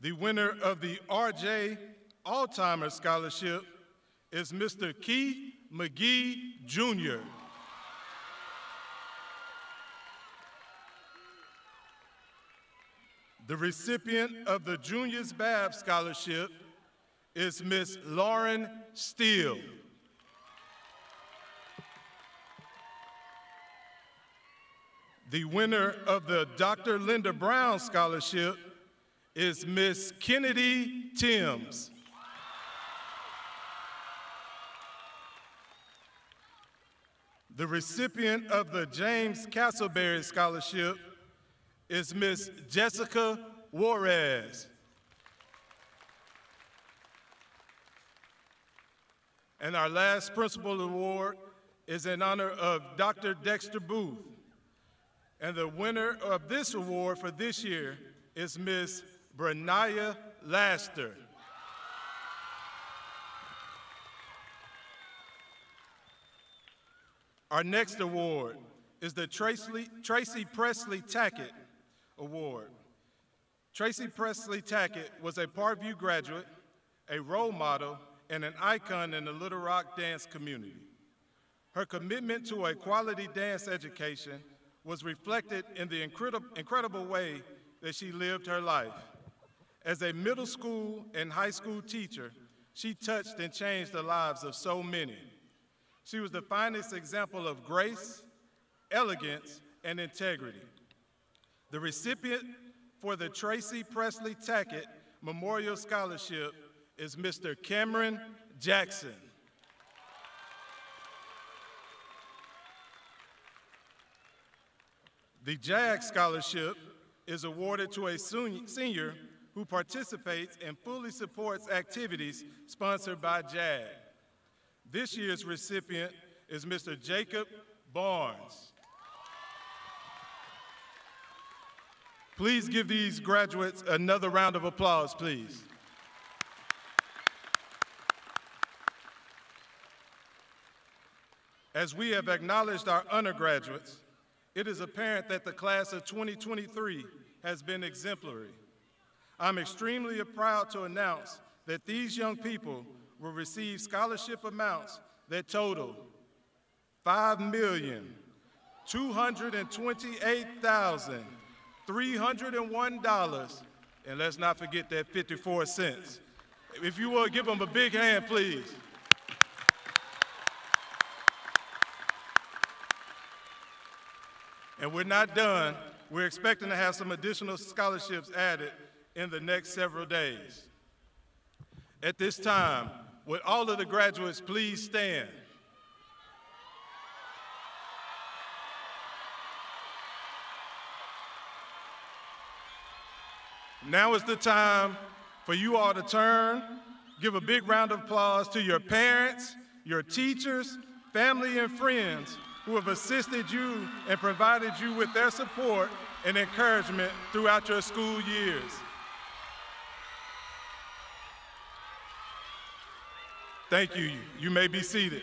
The winner of the R.J. Alzheimer Scholarship is Mr. Keith McGee, Jr. The recipient of the Juniors Babb Scholarship is Miss Lauren Steele. The winner of the Dr. Linda Brown Scholarship is Miss Kennedy Timms. The recipient of the James Castleberry Scholarship is Miss Jessica Juarez. And our last principal award is in honor of Dr. Dexter Booth. And the winner of this award for this year is Miss Brenaya Laster. Our next award is the Tracy, Tracy Presley Tackett Award. Tracy Presley Tackett was a Parkview graduate, a role model, and an icon in the Little Rock dance community. Her commitment to a quality dance education was reflected in the incredible, way that she lived her life. As a middle school and high school teacher, she touched and changed the lives of so many. She was the finest example of grace, elegance, and integrity. The recipient for the Tracy Presley Tackett Memorial Scholarship is Mr. Cameron Jackson. The JAG Scholarship is awarded to a senior who participates and fully supports activities sponsored by JAG. This year's recipient is Mr. Jacob Barnes. Please give these graduates another round of applause, please. As we have acknowledged our undergraduates, it is apparent that the class of 2023 has been exemplary. I'm extremely proud to announce that these young people will receive scholarship amounts that total $5,228,301. And let's not forget that 54 cents. If you will, give them a big hand, please. And we're not done. We're expecting to have some additional scholarships added in the next several days. At this time, would all of the graduates please stand? Now is the time for you all to turn give a big round of applause to your parents, your teachers, family, and friends who have assisted you and provided you with their support and encouragement throughout your school years. Thank you. You may be seated.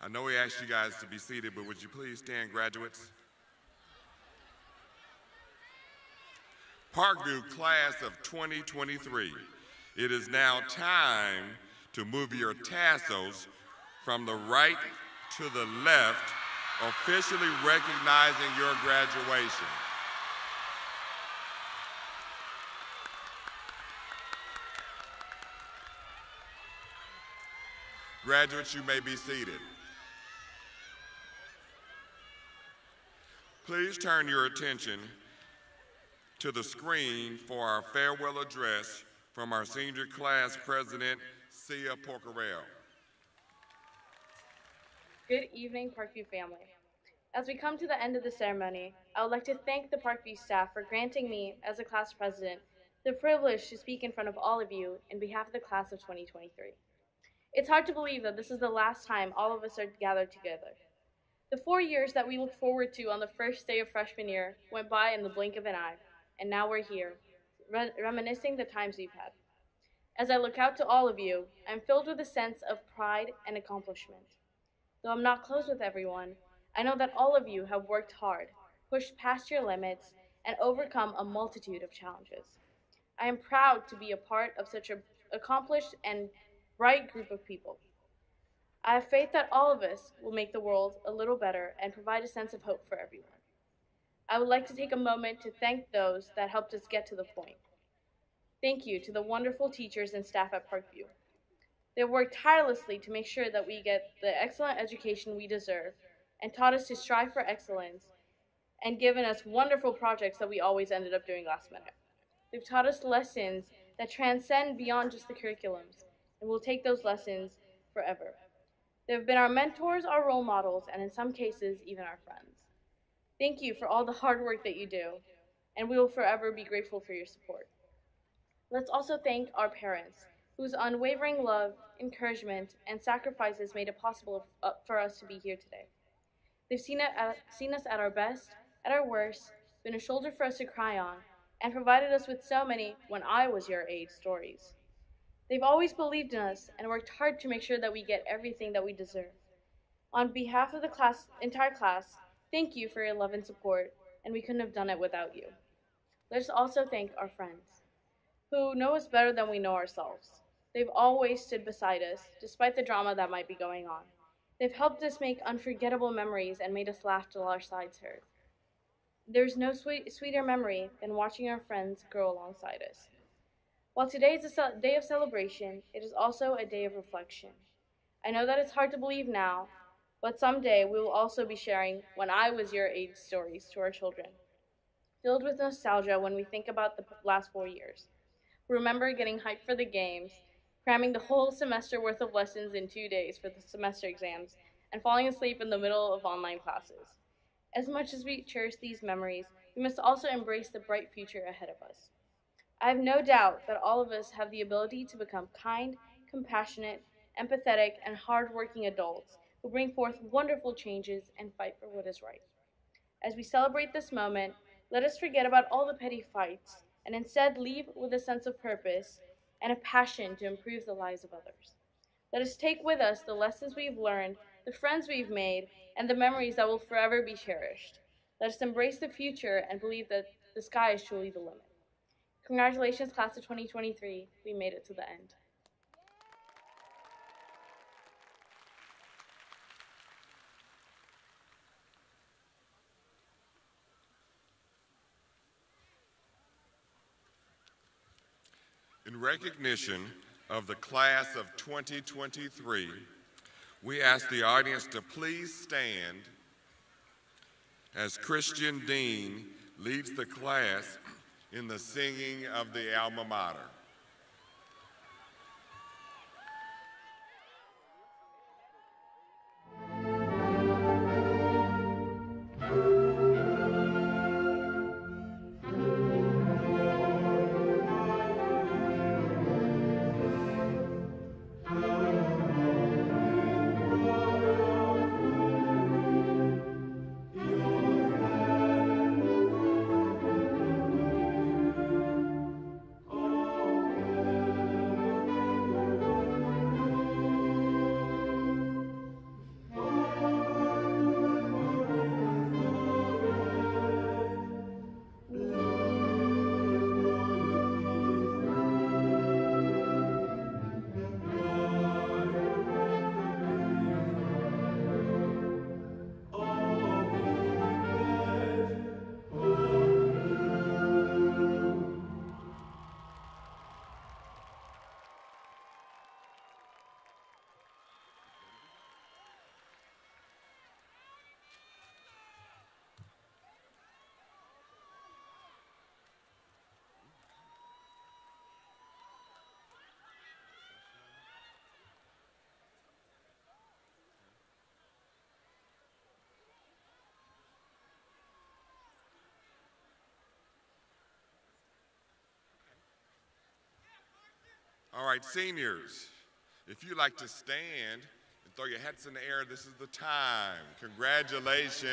I know we asked you guys to be seated, but would you please stand, graduates? Parkview class of 2023. It is now time to move your tassels from the right to the left, officially recognizing your graduation. Graduates, you may be seated. Please turn your attention to the screen for our farewell address from our senior class president, Sia Pokharel. Good evening, Parkview family. As we come to the end of the ceremony, I would like to thank the Parkview staff for granting me, as a class president, the privilege to speak in front of all of you in behalf of the class of 2023. It's hard to believe that this is the last time all of us are gathered together. The four years that we looked forward to on the first day of freshman year went by in the blink of an eye, and now we're here, re reminiscing the times we've had. As I look out to all of you, I'm filled with a sense of pride and accomplishment. Though I'm not close with everyone, I know that all of you have worked hard, pushed past your limits, and overcome a multitude of challenges. I am proud to be a part of such an accomplished and bright group of people. I have faith that all of us will make the world a little better and provide a sense of hope for everyone. I would like to take a moment to thank those that helped us get to the point. Thank you to the wonderful teachers and staff at Parkview. They worked tirelessly to make sure that we get the excellent education we deserve and taught us to strive for excellence and given us wonderful projects that we always ended up doing last minute. They've taught us lessons that transcend beyond just the curriculums, and we'll take those lessons forever. They have been our mentors, our role models, and in some cases, even our friends. Thank you for all the hard work that you do, and we will forever be grateful for your support. Let's also thank our parents, whose unwavering love, encouragement, and sacrifices made it possible uh, for us to be here today. They've seen, at, seen us at our best, at our worst, been a shoulder for us to cry on, and provided us with so many when I was your age stories. They've always believed in us and worked hard to make sure that we get everything that we deserve. On behalf of the class, entire class, thank you for your love and support, and we couldn't have done it without you. Let's also thank our friends, who know us better than we know ourselves. They've always stood beside us, despite the drama that might be going on. They've helped us make unforgettable memories and made us laugh till our sides hurt. There's no sweet, sweeter memory than watching our friends grow alongside us. While today is a day of celebration, it is also a day of reflection. I know that it's hard to believe now, but someday we will also be sharing when I was your age stories to our children. Filled with nostalgia when we think about the last four years. We remember getting hyped for the games, cramming the whole semester worth of lessons in two days for the semester exams, and falling asleep in the middle of online classes. As much as we cherish these memories, we must also embrace the bright future ahead of us. I have no doubt that all of us have the ability to become kind, compassionate, empathetic, and hardworking adults who bring forth wonderful changes and fight for what is right. As we celebrate this moment, let us forget about all the petty fights and instead leave with a sense of purpose and a passion to improve the lives of others. Let us take with us the lessons we've learned, the friends we've made, and the memories that will forever be cherished. Let us embrace the future and believe that the sky is truly the limit. Congratulations, class of 2023. We made it to the end. In recognition of the class of 2023, we ask the audience to please stand as Christian Dean leads the class in the singing of the alma mater. All right, seniors, if you like to stand and throw your hats in the air, this is the time. Congratulations.